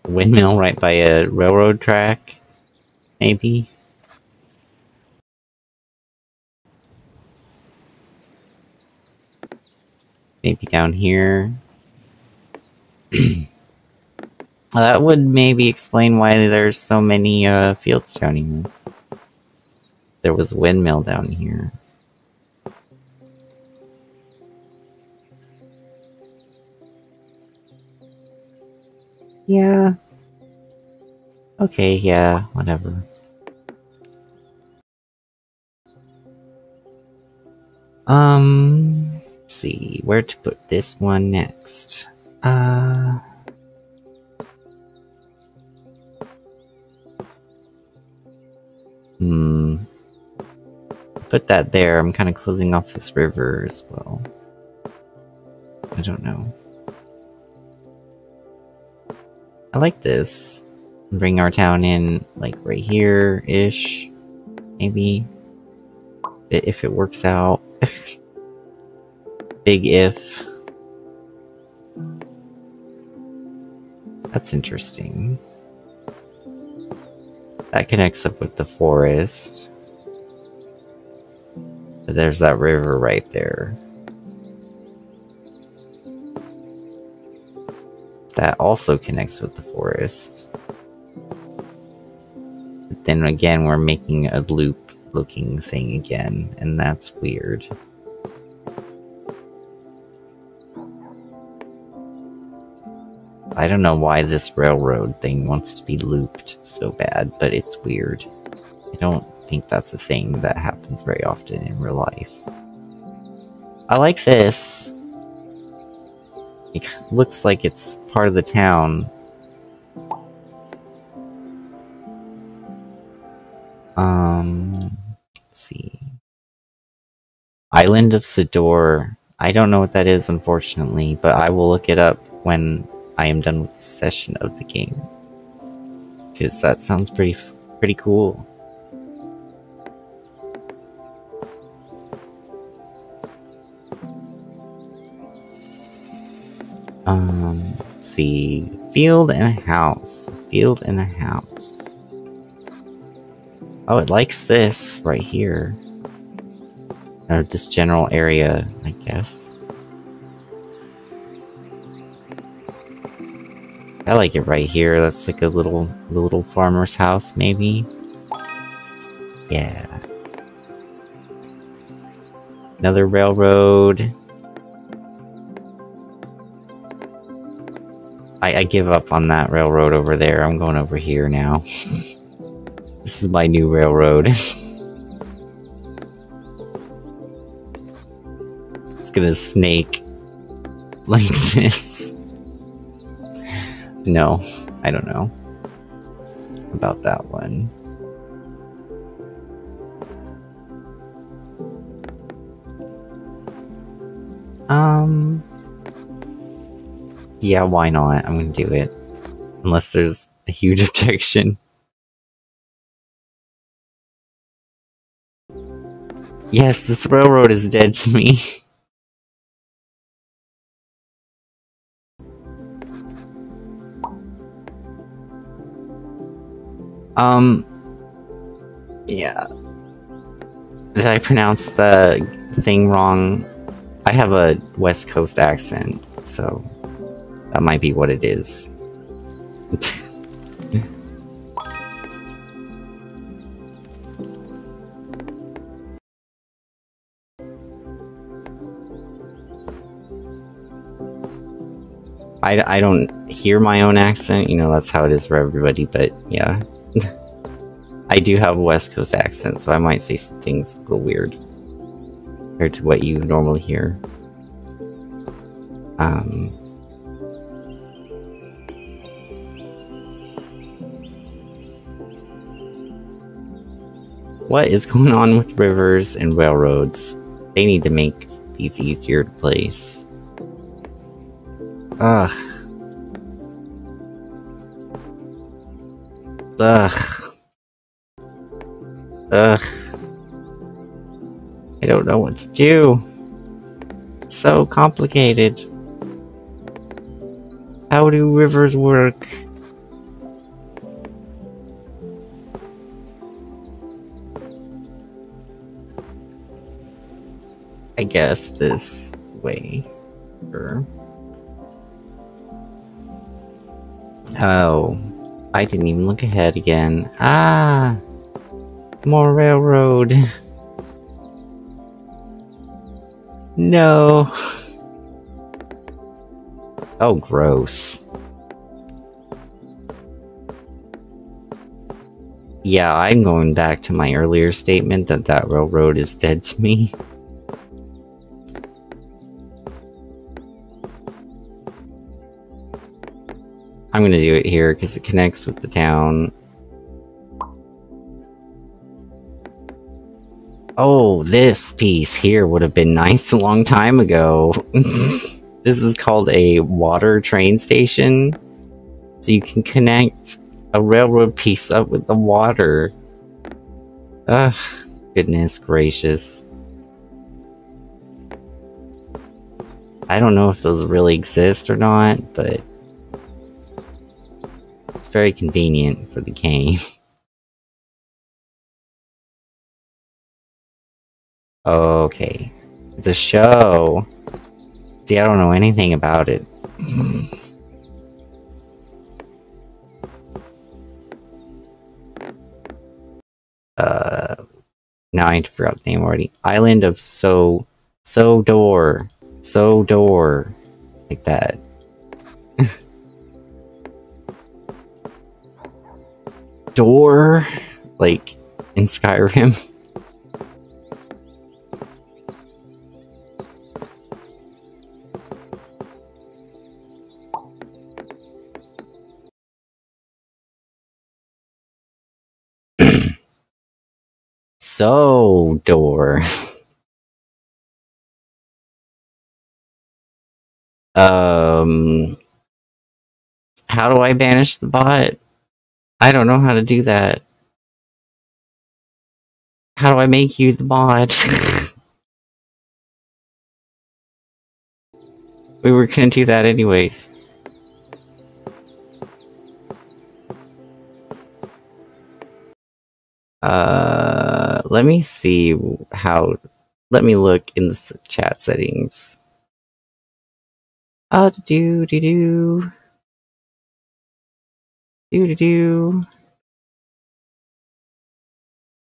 Windmill right by a railroad track? Maybe? Maybe down here. [CLEARS THROAT] that would maybe explain why there's so many uh, fields down here. There was a windmill down here. Yeah. Okay, yeah, whatever. Um see where to put this one next. Uh. Hmm. Put that there. I'm kind of closing off this river as well. I don't know. I like this. Bring our town in, like, right here-ish. Maybe. If it works out. [LAUGHS] Big if. That's interesting. That connects up with the forest. But there's that river right there. That also connects with the forest. But then again, we're making a loop looking thing again, and that's weird. I don't know why this railroad thing wants to be looped so bad, but it's weird. I don't think that's a thing that happens very often in real life. I like this. It looks like it's part of the town. Um, let's see. Island of Sidor. I don't know what that is, unfortunately, but I will look it up when I am done with this session of the game. Because that sounds pretty, pretty cool. Um, let's see. Field and a house. Field and a house. Oh, it likes this right here. Uh, this general area, I guess. I like it right here. That's like a little little farmer's house, maybe. Yeah. Another railroad. I, I give up on that railroad over there. I'm going over here now. [LAUGHS] this is my new railroad. [LAUGHS] it's gonna snake [LAUGHS] like this. No, I don't know about that one. Um, yeah, why not? I'm gonna do it. Unless there's a huge [LAUGHS] objection. Yes, this railroad is dead to me. [LAUGHS] um, yeah. Did I pronounce the thing wrong? I have a West Coast accent, so that might be what it is. [LAUGHS] I, I don't hear my own accent, you know, that's how it is for everybody, but yeah. I do have a West Coast accent, so I might say things a little weird compared to what you normally hear. Um, what is going on with rivers and railroads? They need to make these easier to place. Ugh. Ugh. Ugh. I don't know what to do. It's so complicated. How do rivers work? I guess this way. Sure. Oh, I didn't even look ahead again. Ah, more railroad. [LAUGHS] No. [LAUGHS] Oh, gross. Yeah, I'm going back to my earlier statement that that railroad is dead to me. [LAUGHS] here because it connects with the town. Oh, this piece here would have been nice a long time ago. [LAUGHS] this is called a water train station. So you can connect a railroad piece up with the water. Ugh, goodness gracious. I don't know if those really exist or not, but very convenient for the game. [LAUGHS] okay. It's a show. See, I don't know anything about it. [CLEARS THROAT] uh, Now I forgot the name already. Island of So So Door. So Door. Like that. [LAUGHS] Door like in Skyrim. [LAUGHS] so door. [LAUGHS] um how do I banish the bot? I don't know how to do that. How do I make you the mod? [LAUGHS] we were gonna do that anyways. Uh, let me see how. Let me look in the chat settings. Uh, do do do do do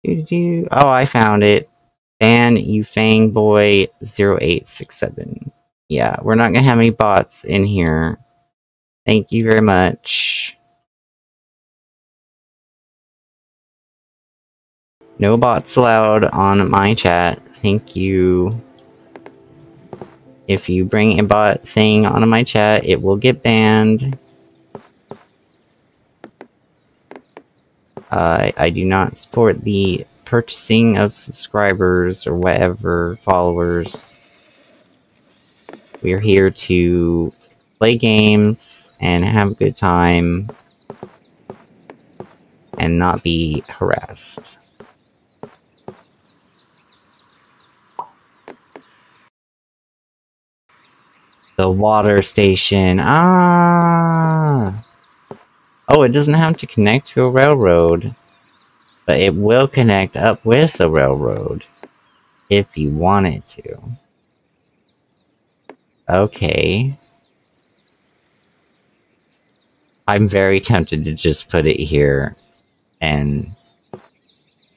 do do. Oh, I found it. Ban Yufang Boy 0867. Yeah, we're not gonna have any bots in here. Thank you very much. No bots allowed on my chat. Thank you. If you bring a bot thing onto my chat, it will get banned. Uh, I do not support the purchasing of subscribers or whatever, followers. We are here to play games and have a good time and not be harassed. The water station. Ah. Oh, it doesn't have to connect to a railroad. But it will connect up with the railroad. If you want it to. Okay. I'm very tempted to just put it here and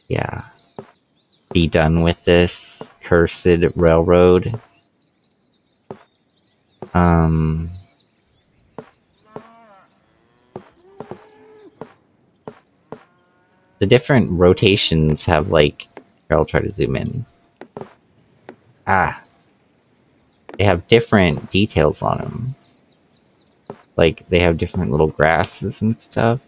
yeah, be done with this cursed railroad. Um, the different rotations have like, here I'll try to zoom in. Ah, they have different details on them. Like they have different little grasses and stuff.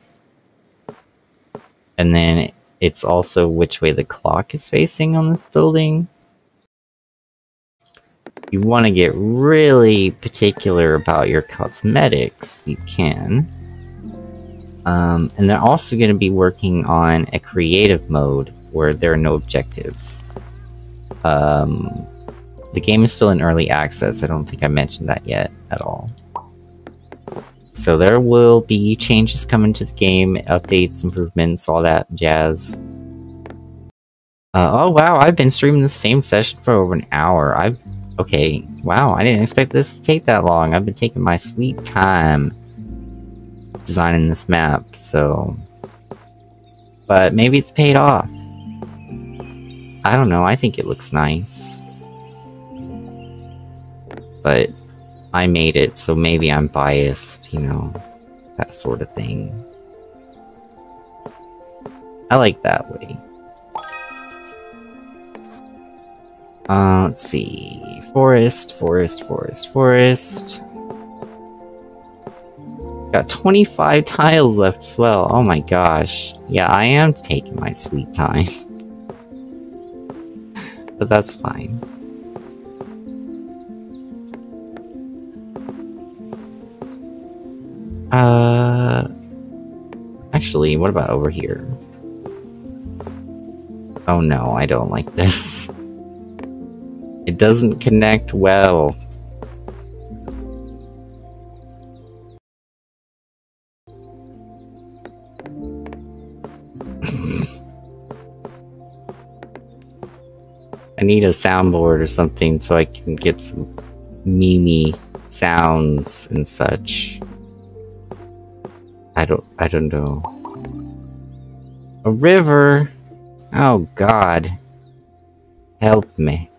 And then it's also which way the clock is facing on this building you want to get really particular about your cosmetics, you can. Um, and they're also going to be working on a creative mode where there are no objectives. Um, the game is still in early access. I don't think I mentioned that yet at all. So there will be changes coming to the game, updates, improvements, all that jazz. Uh, oh wow, I've been streaming the same session for over an hour. I've Okay, wow, I didn't expect this to take that long. I've been taking my sweet time designing this map, so... But maybe it's paid off. I don't know, I think it looks nice. But I made it, so maybe I'm biased, you know, that sort of thing. I like that way. Uh, let's see. Forest, forest, forest, forest. Got 25 [LAUGHS] tiles left as well. Oh my gosh. Yeah, I am taking my sweet time. [LAUGHS] but that's fine. Uh... Actually, what about over here? Oh no, I don't like this. [LAUGHS] It doesn't connect well. I need a soundboard or something so I can get some mimi sounds and such. I don't I don't know. A river? Oh god. Help me.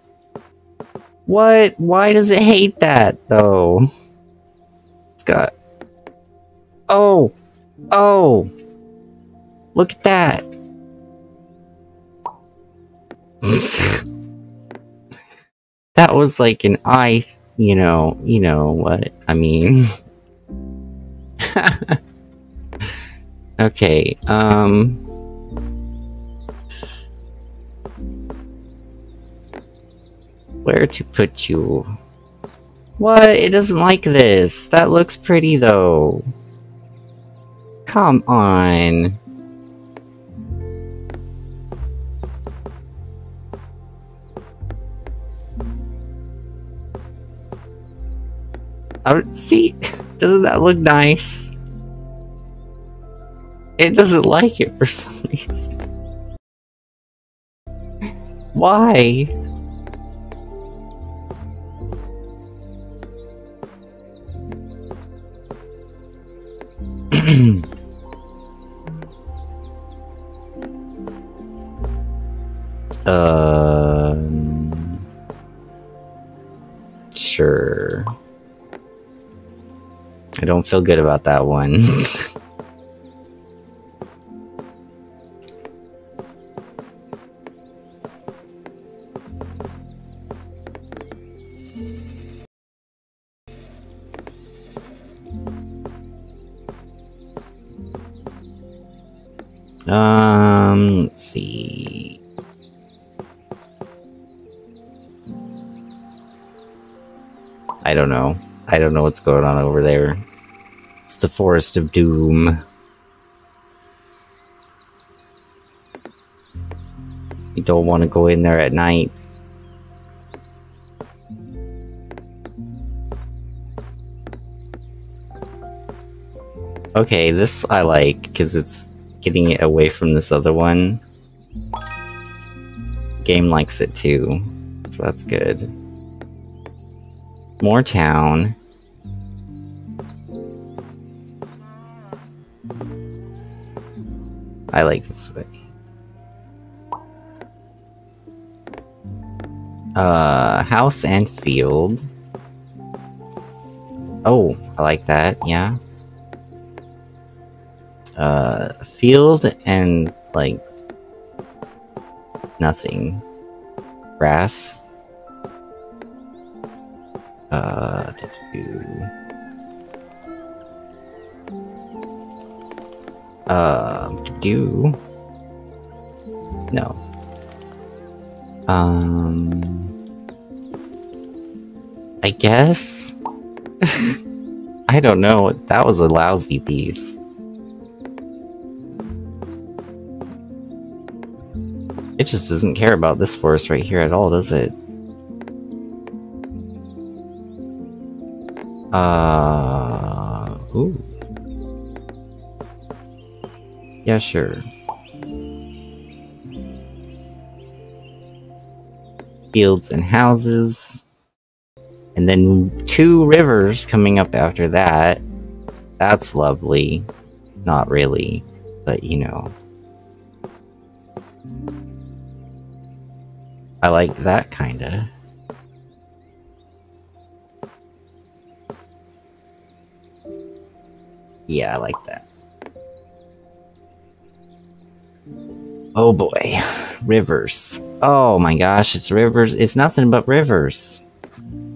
What? Why does it hate that, though? It's got... Oh! Oh! Look at that! [LAUGHS] that was like an eye, you know, you know what I mean. [LAUGHS] okay, um... Where to put you? What? It doesn't like this. That looks pretty though. Come on. Oh, see? Doesn't that look nice? It doesn't like it for some [LAUGHS] reason. Why? [CLEARS THROAT] um, sure. I don't feel good about that one. [LAUGHS] um, let's see. I don't know. I don't know what's going on over there. Forest of Doom. You don't want to go in there at night. Okay, this I like, because it's getting it away from this other one. Game likes it too, so that's good. More town. Like this way. Uh, house and field. Oh, I like that, yeah. Uh, field and, like, nothing. Grass. Uh, Um, do no. Um, I guess. [LAUGHS] I don't know. That was a lousy piece. It just doesn't care about this forest right here at all, does it? Uh, ooh. Yeah, sure. Fields and houses. And then two rivers coming up after that. That's lovely. Not really, but you know. I like that Rivers. Oh my gosh, it's rivers. It's nothing but rivers.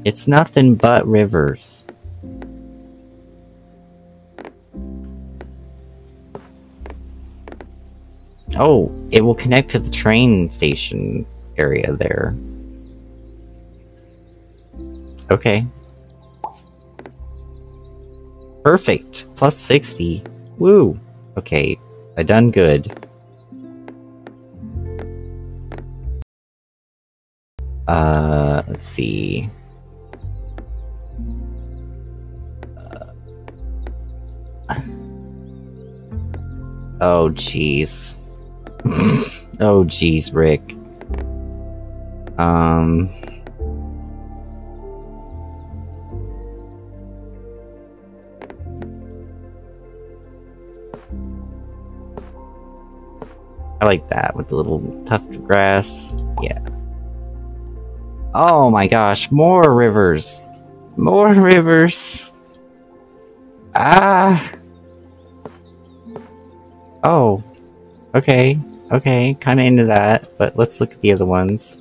It's nothing but rivers. Oh, it will connect to the train station area there. Okay. Perfect. Plus 60. Woo. Okay, I done good. Uh, let's see. Uh, oh, jeez. [LAUGHS] oh, jeez, Rick. Um... I like that with the little tuft of grass. Yeah. Oh my gosh, more rivers. More [LAUGHS] rivers. Ah. Oh. Okay. Okay, kind of into that, but let's look at the other ones.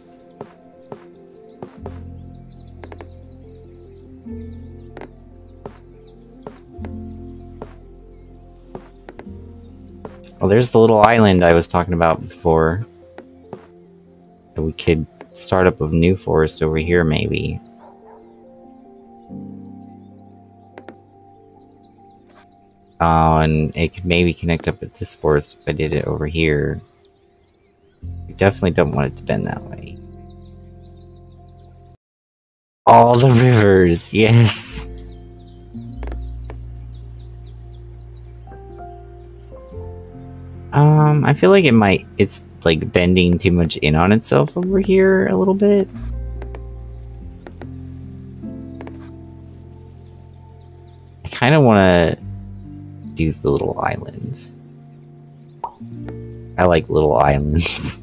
Oh, there's the little island I was talking about before. That we could start up a new forest over here, maybe. Oh, and it could maybe connect up with this forest if I did it over here. We definitely don't want it to bend that way. All the rivers, yes! Um, I feel like it might, it's like bending too much in on itself over here a little bit. I kind of want to do the little islands. I like little [LAUGHS] islands.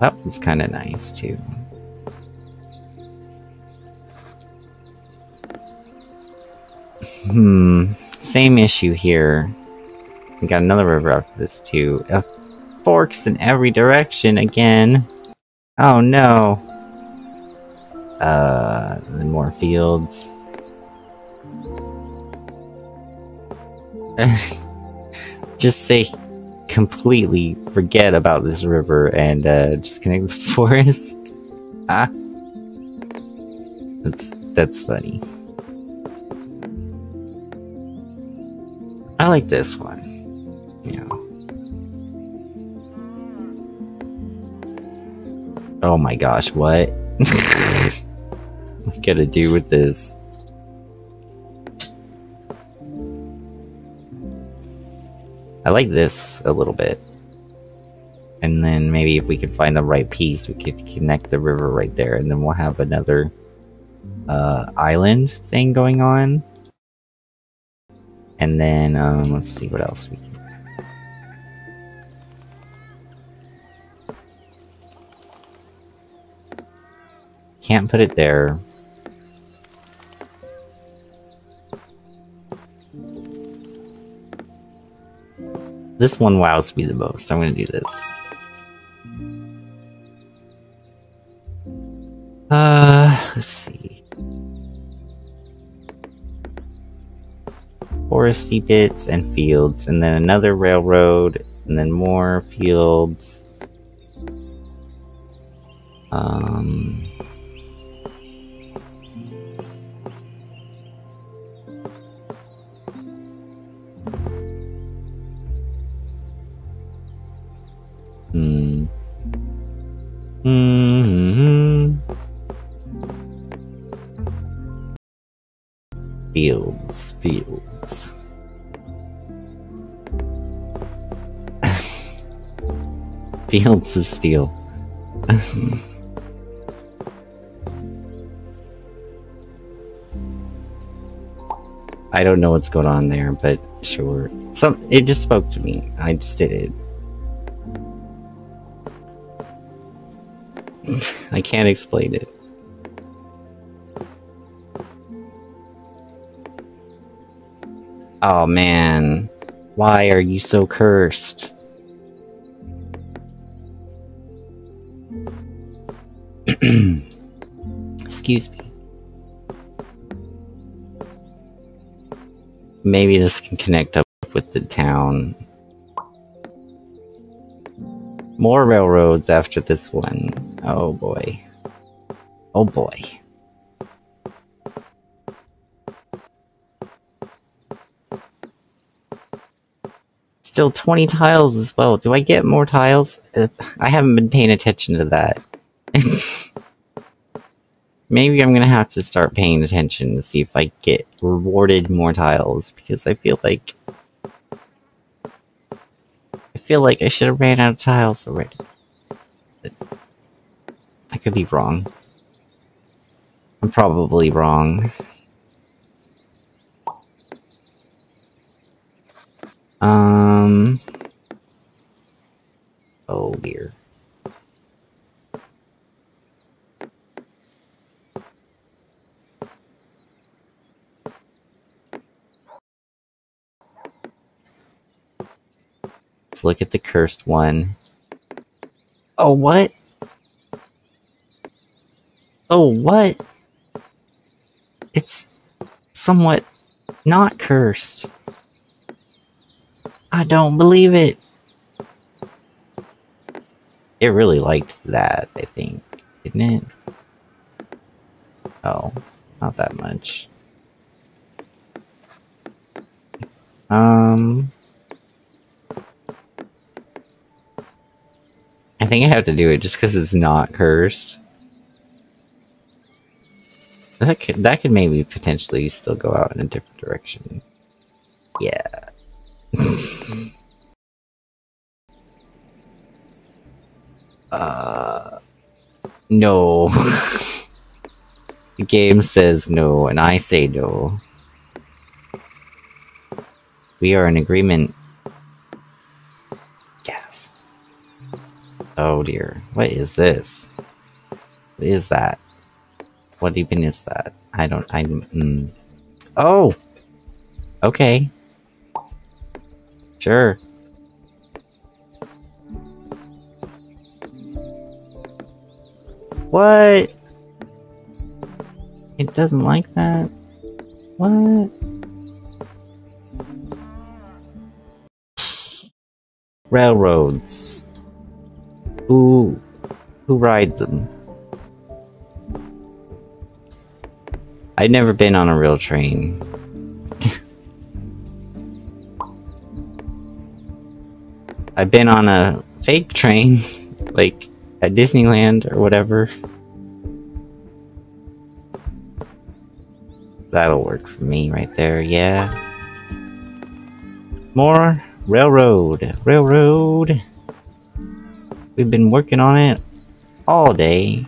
that one's kind of nice too. Hmm. Same issue here. We got another river after this too. Forks in every direction again. Oh no. Uh, more fields. [LAUGHS] just say completely forget about this river and uh, just connect the [LAUGHS] forest. Ah. That's that's funny. I like this one. Yeah. Oh my gosh, what? what [LAUGHS] gotta do with this? I like this a little bit. And then maybe if we can find the right piece, we could connect the river right there, and then we'll have another uh, island thing going on. And then, um, let's see what else we can. Can't put it there. This one wows me the most. I'm gonna do this. Uh, let's see. Foresty bits and fields, and then another railroad, and then more fields. Um, Fields of steel. I don't know what's going on there, but sure. Some it just spoke to me. I just did it. [LAUGHS] I can't explain it. Oh man, why are you so cursed? Excuse me. Maybe this can connect up with the town. More railroads after this one. Oh boy. Oh boy. still 20 tiles as well. Do I get more tiles? Uh, I haven't been paying attention to that. [LAUGHS] Maybe I'm gonna have to start paying attention to see if I get rewarded more tiles, because I feel like... I feel like I should have ran out of tiles already. But I could be wrong. I'm probably wrong. Um... Oh dear. Let's look at the cursed one. Oh, what? Oh, what? It's somewhat not cursed. I don't believe it. It really liked that, I think. Didn't it? Oh, not that much. Um... I think I have to do it just because it's not cursed. That could, that could maybe potentially still go out in a different direction. Yeah. [LAUGHS] uh, no. [LAUGHS] the game says no, and I say no. We are in agreement. Oh dear. What is this? What is that? What even is that? I don't. I. Mm. Oh. Okay. Sure. What? It doesn't like that? What? Railroads. Who... Who ride them? I've never been on a real train. [LAUGHS] I've been on a fake train, [LAUGHS] like at Disneyland or whatever. That'll work for me right there, yeah. More railroad, railroad. We've been working on it all day.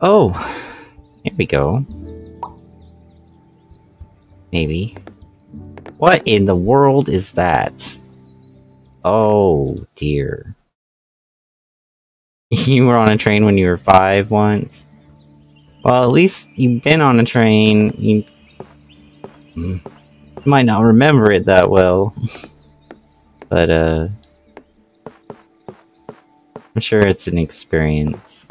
Oh, here we go. Maybe. What in the world is that? Oh, dear. You were on a train when you were five once? Well, at least you've been on a train. You, you might not remember it that well. [LAUGHS] but, uh... I'm sure it's an experience.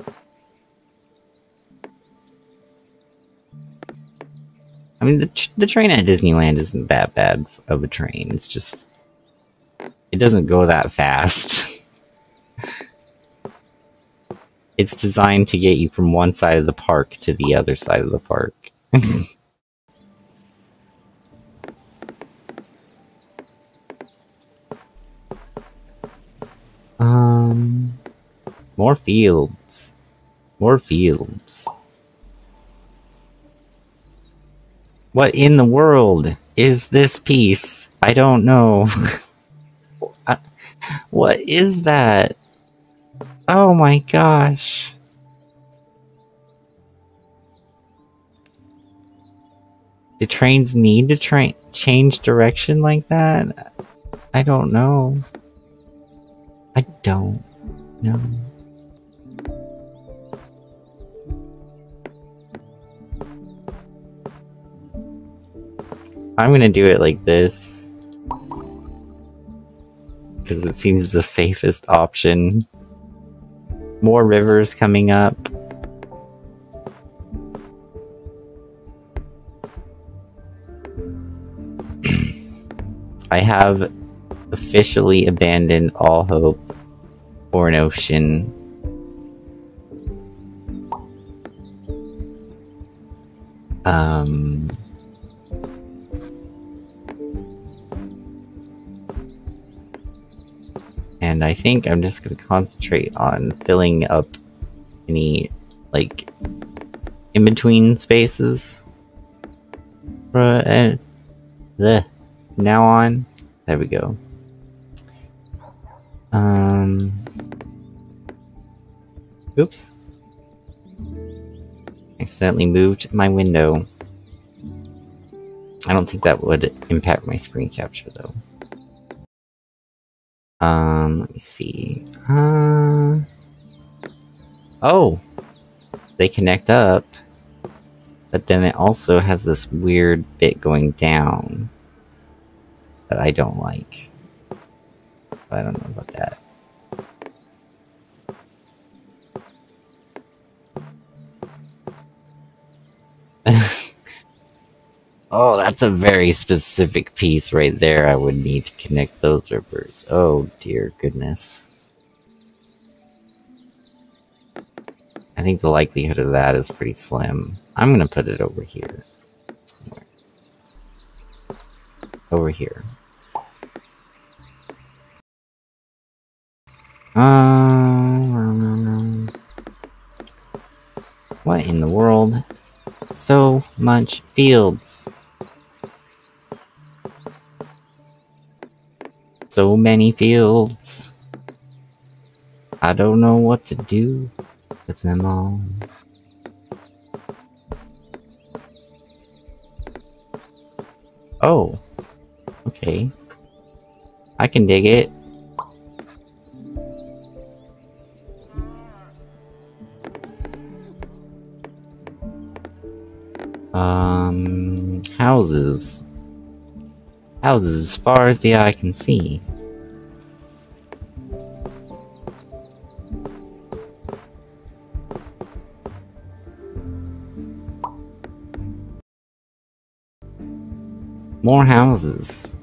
I mean, the, the train at Disneyland isn't that bad of a train. It's just... It doesn't go that fast. [LAUGHS] it's designed to get you from one side of the park to the other side of the park. [LAUGHS] um... More fields. More fields. What in the world is this piece? I don't know. [LAUGHS] what is that? Oh my gosh. Do trains need to train change direction like that? I don't know. I don't know. I'm gonna do it like this. Because it seems the safest option. More rivers coming up. I have officially abandoned all hope for an ocean. Um... And I think I'm just going to concentrate on filling up any, like, in-between spaces. Uh, the now on. There we go. Um. Oops. Accidentally moved my window. I don't think that would impact my screen capture though. Um, let me see. Uh, Oh! They connect up. But then it also has this weird bit going down. That I don't like. I don't know about that. Oh, that's a very specific piece right there. I would need to connect those rivers. Oh, dear goodness. I think the likelihood of that is pretty slim. I'm gonna put it over here. Somewhere. Over here. Um, what in the world? So much fields. So many fields. I don't know what to do with them all. Oh. Okay. I can dig it. Um, houses. Houses as far as the eye can see. More houses.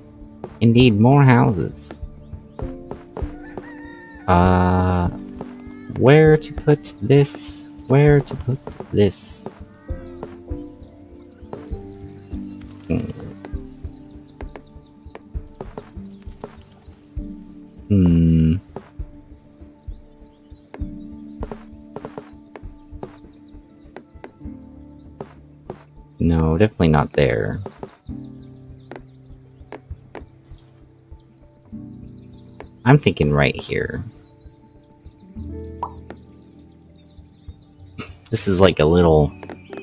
Indeed, more houses. Uh, where to put this? Where to put this? Not there. I'm thinking right here. [LAUGHS] This is like a little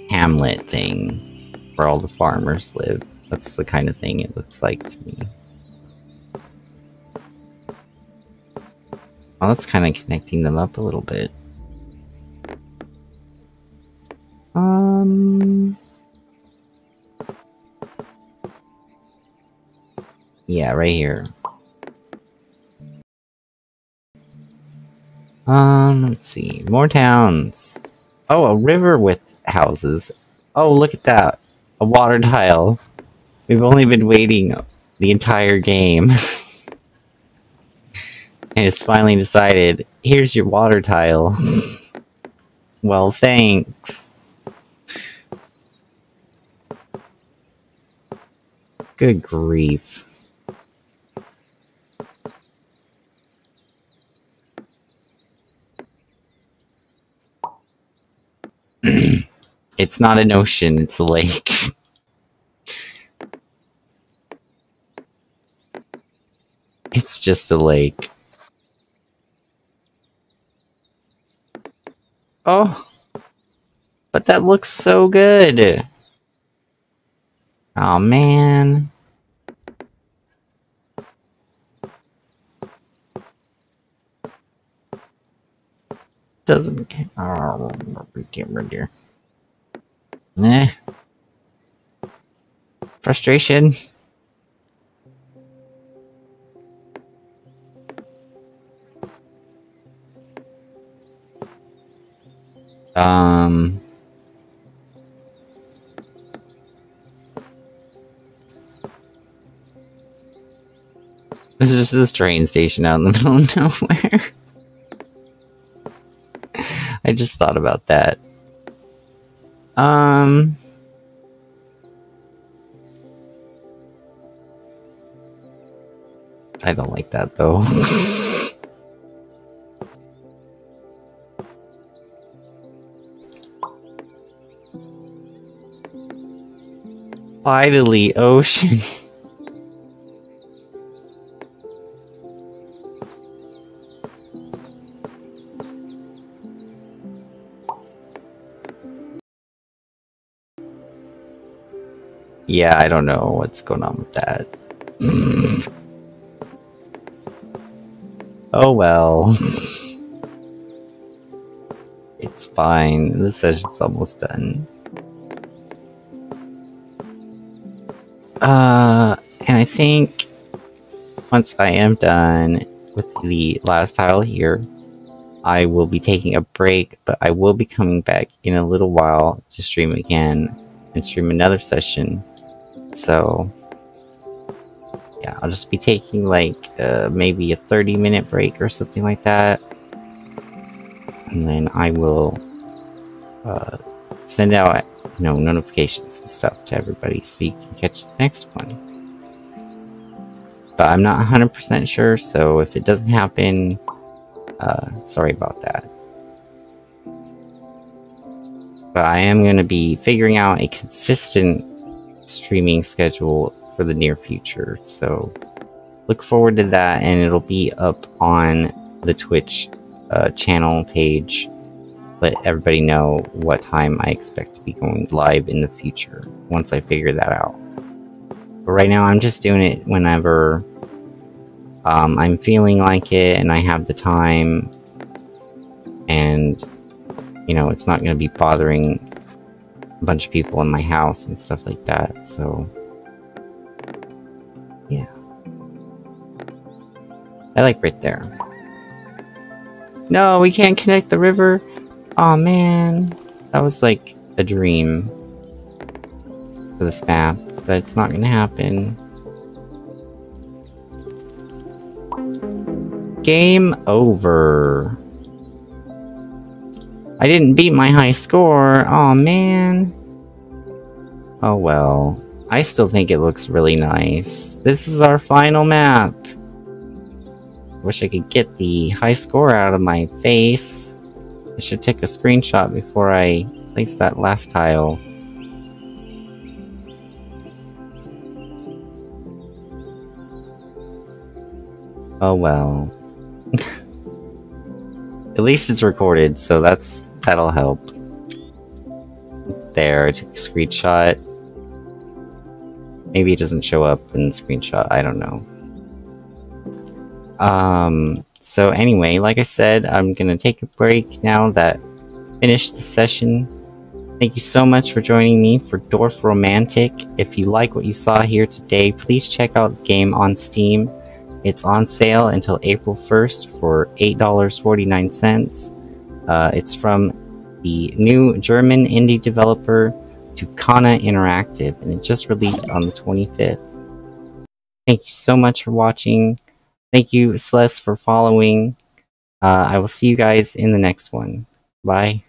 hamlet thing where all the farmers live. That's the kind of thing it looks like to me. Well, that's kind of connecting them up a little bit. Yeah, right here. Um, let's see. More towns. Oh, a river with houses. Oh, look at that a water tile. We've only been waiting the entire game. [LAUGHS] and it's finally decided, here's your water tile. [LAUGHS] well, thanks. Good grief. It's not an ocean, it's a lake. [LAUGHS] it's just a lake. Oh. But that looks so good. Oh man. Doesn't care. Oh, camera dear. Eh. Frustration. Um. This is just this train station out in the middle of nowhere. [LAUGHS] I just thought about that. Um. I don't like that though. [LAUGHS] Finally, ocean. [LAUGHS] Yeah, I don't know what's going on with that. oh well. [LAUGHS] It's fine. The session's almost done. Uh, and I think once I am done with the last tile here, I will be taking a break, but I will be coming back in a little while to stream again and stream another session. So, yeah, I'll just be taking like uh, maybe a 30 minute break or something like that. And then I will uh, send out you know, notifications and stuff to everybody so you can catch the next one. But I'm not 100% sure, so if it doesn't happen, uh, sorry about that. But I am going to be figuring out a consistent streaming schedule for the near future. So look forward to that, and it'll be up on the Twitch uh, channel page. Let everybody know what time I expect to be going live in the future once I figure that out. But right now, I'm just doing it whenever um, I'm feeling like it and I have the time, and you know, it's not going to be bothering a bunch of people in my house and stuff like that. So, yeah. I like right there. No, we can't connect the river. Oh man, that was like a dream for this map, but it's not gonna happen. Game over. I didn't beat my high score. Oh man. Oh well. I still think it looks really nice. This is our final map. Wish I could get the high score out of my face. I should take a screenshot before I place that last tile. Oh well. [LAUGHS] At least it's recorded, so that's that'll help. There, I took a screenshot. Maybe it doesn't show up in screenshot, I don't know. Um, so anyway, like I said, I'm gonna take a break now that finished the session. Thank you so much for joining me for Dorfromantik. If you like what you saw here today, please check out the game on Steam. It's on sale until April 1st for $8.49. Uh, it's from the new German indie developer Toukana Interactive, and it just released on the 25th. Thank you so much for watching. Thank you, Celes, for following. Uh, I will see you guys in the next one. Bye.